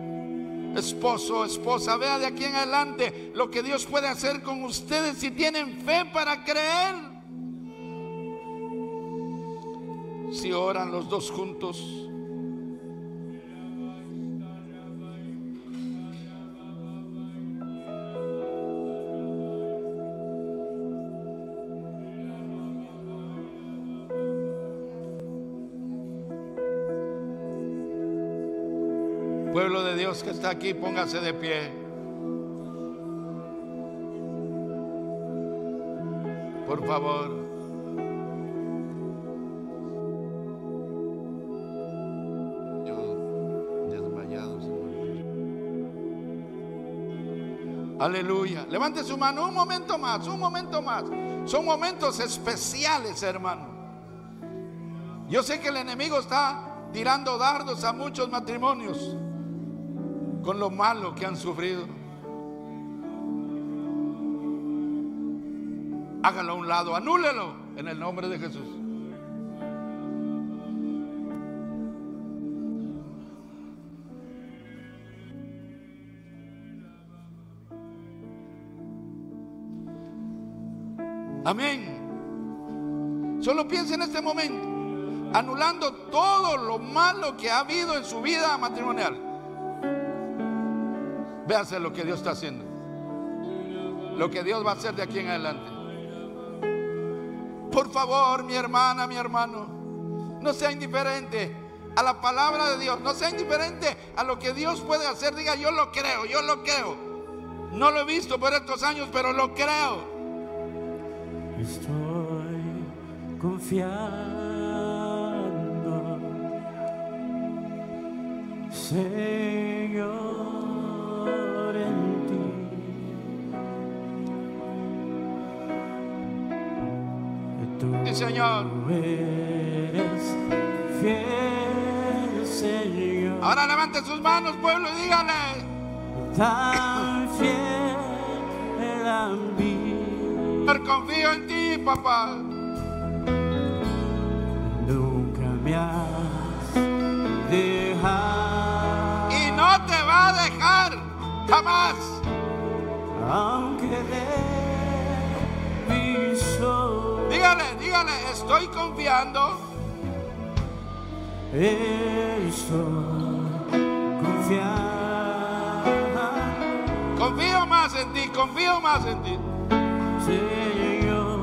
Speaker 1: esposo, esposa, vea de aquí en adelante lo que Dios puede hacer con ustedes si tienen fe para creer. Si oran los dos juntos. Dios que está aquí, póngase de pie. Por favor. Yo desmayado. Aleluya. Levante su mano un momento más, un momento más. Son momentos especiales, hermano. Yo sé que el enemigo está tirando dardos a muchos matrimonios con lo malo que han sufrido. Hágalo a un lado, anúlelo en el nombre de Jesús. Amén. Solo piense en este momento, anulando todo lo malo que ha habido en su vida matrimonial. Véase lo que Dios está haciendo. Lo que Dios va a hacer de aquí en adelante. Por favor, mi hermana, mi hermano, no sea indiferente a la palabra de Dios. No sea indiferente a lo que Dios puede hacer. Diga, yo lo creo, yo lo creo. No lo he visto por estos años, pero lo creo.
Speaker 2: Estoy confiando. Señor.
Speaker 1: Señor.
Speaker 2: Señor.
Speaker 1: Ahora levante sus manos, pueblo, y dígale.
Speaker 2: Tan fiel a mí.
Speaker 1: Confío en ti, papá.
Speaker 2: Nunca me has
Speaker 1: jamás.
Speaker 2: Aunque de mi sol
Speaker 1: Dígale, dígale, estoy confiando.
Speaker 2: estoy confiando,
Speaker 1: Confío más en ti, confío más en ti.
Speaker 2: Señor,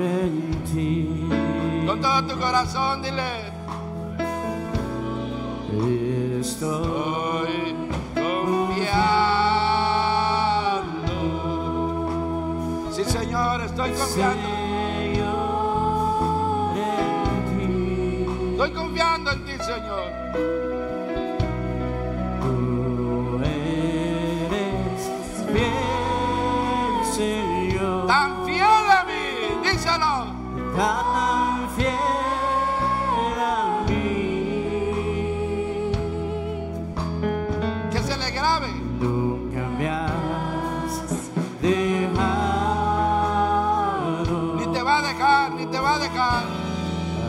Speaker 2: en ti.
Speaker 1: Con todo tu corazón, dile.
Speaker 2: Estoy
Speaker 1: confiando. Sí, Señor, estoy confiando.
Speaker 2: Señor, en ti.
Speaker 1: Estoy confiando en ti, Señor.
Speaker 2: Señor,
Speaker 1: Tan fiel a mí, díselo.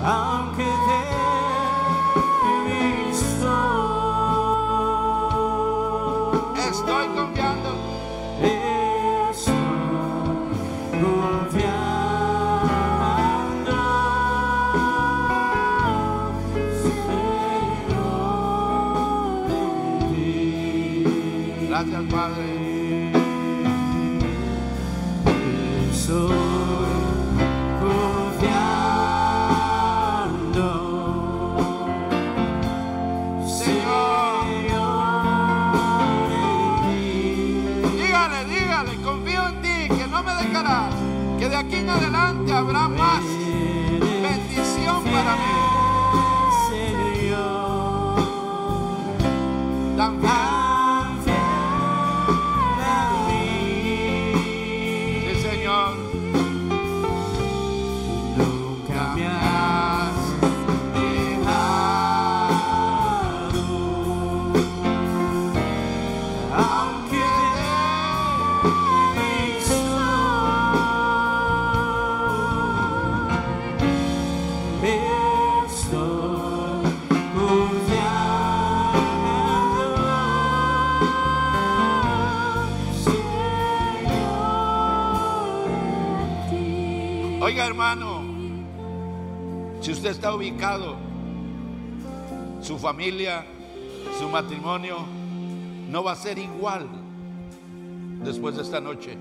Speaker 2: Aunque
Speaker 1: Oiga, hermano, si usted está ubicado, su familia, su matrimonio, no va a ser igual después de esta noche.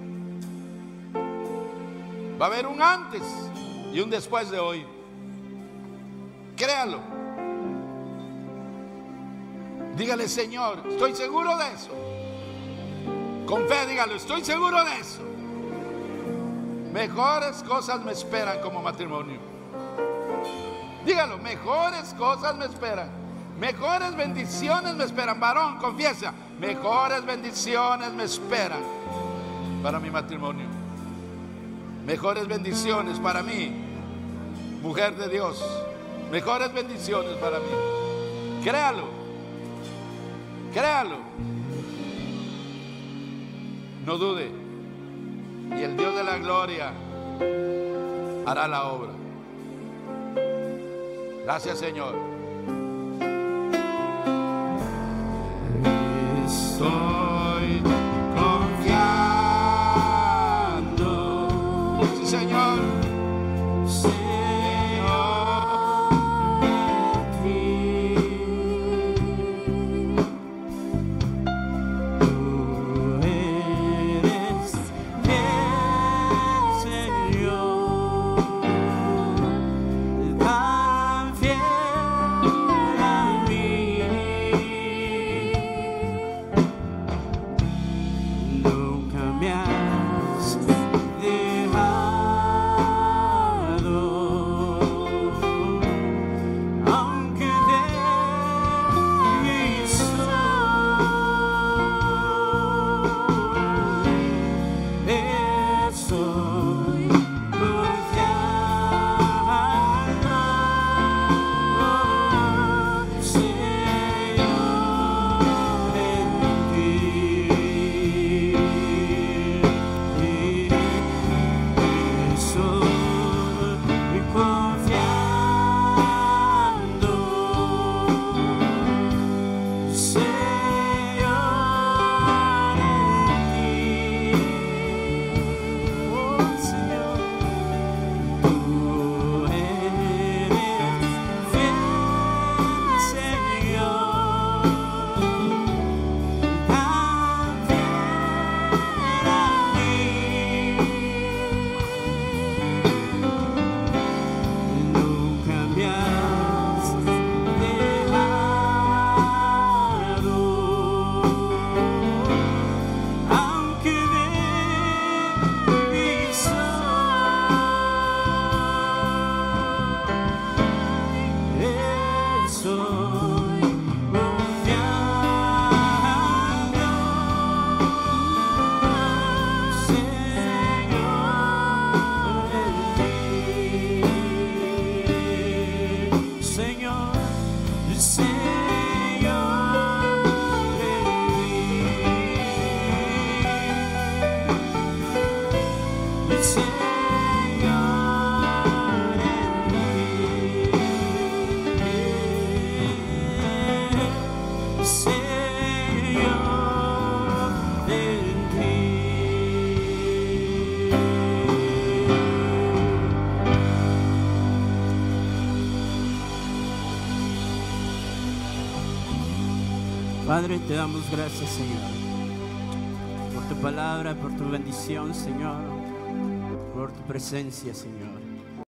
Speaker 1: Va a haber un antes y un después de hoy. Créalo. Dígale, Señor, estoy seguro de eso. Con fe, dígalo, estoy seguro de eso. Mejores cosas me esperan como matrimonio. Dígalo, mejores cosas me esperan. Mejores bendiciones me esperan. Varón, confiesa, mejores bendiciones me esperan para mi matrimonio. Mejores bendiciones para mí, mujer de Dios. Mejores bendiciones para mí. Créalo. Créalo. No dude. Y el Dios de la gloria hará la obra. Gracias Señor.
Speaker 2: Padre, te damos gracias, Señor, por tu palabra, por tu bendición, Señor, por tu presencia, Señor.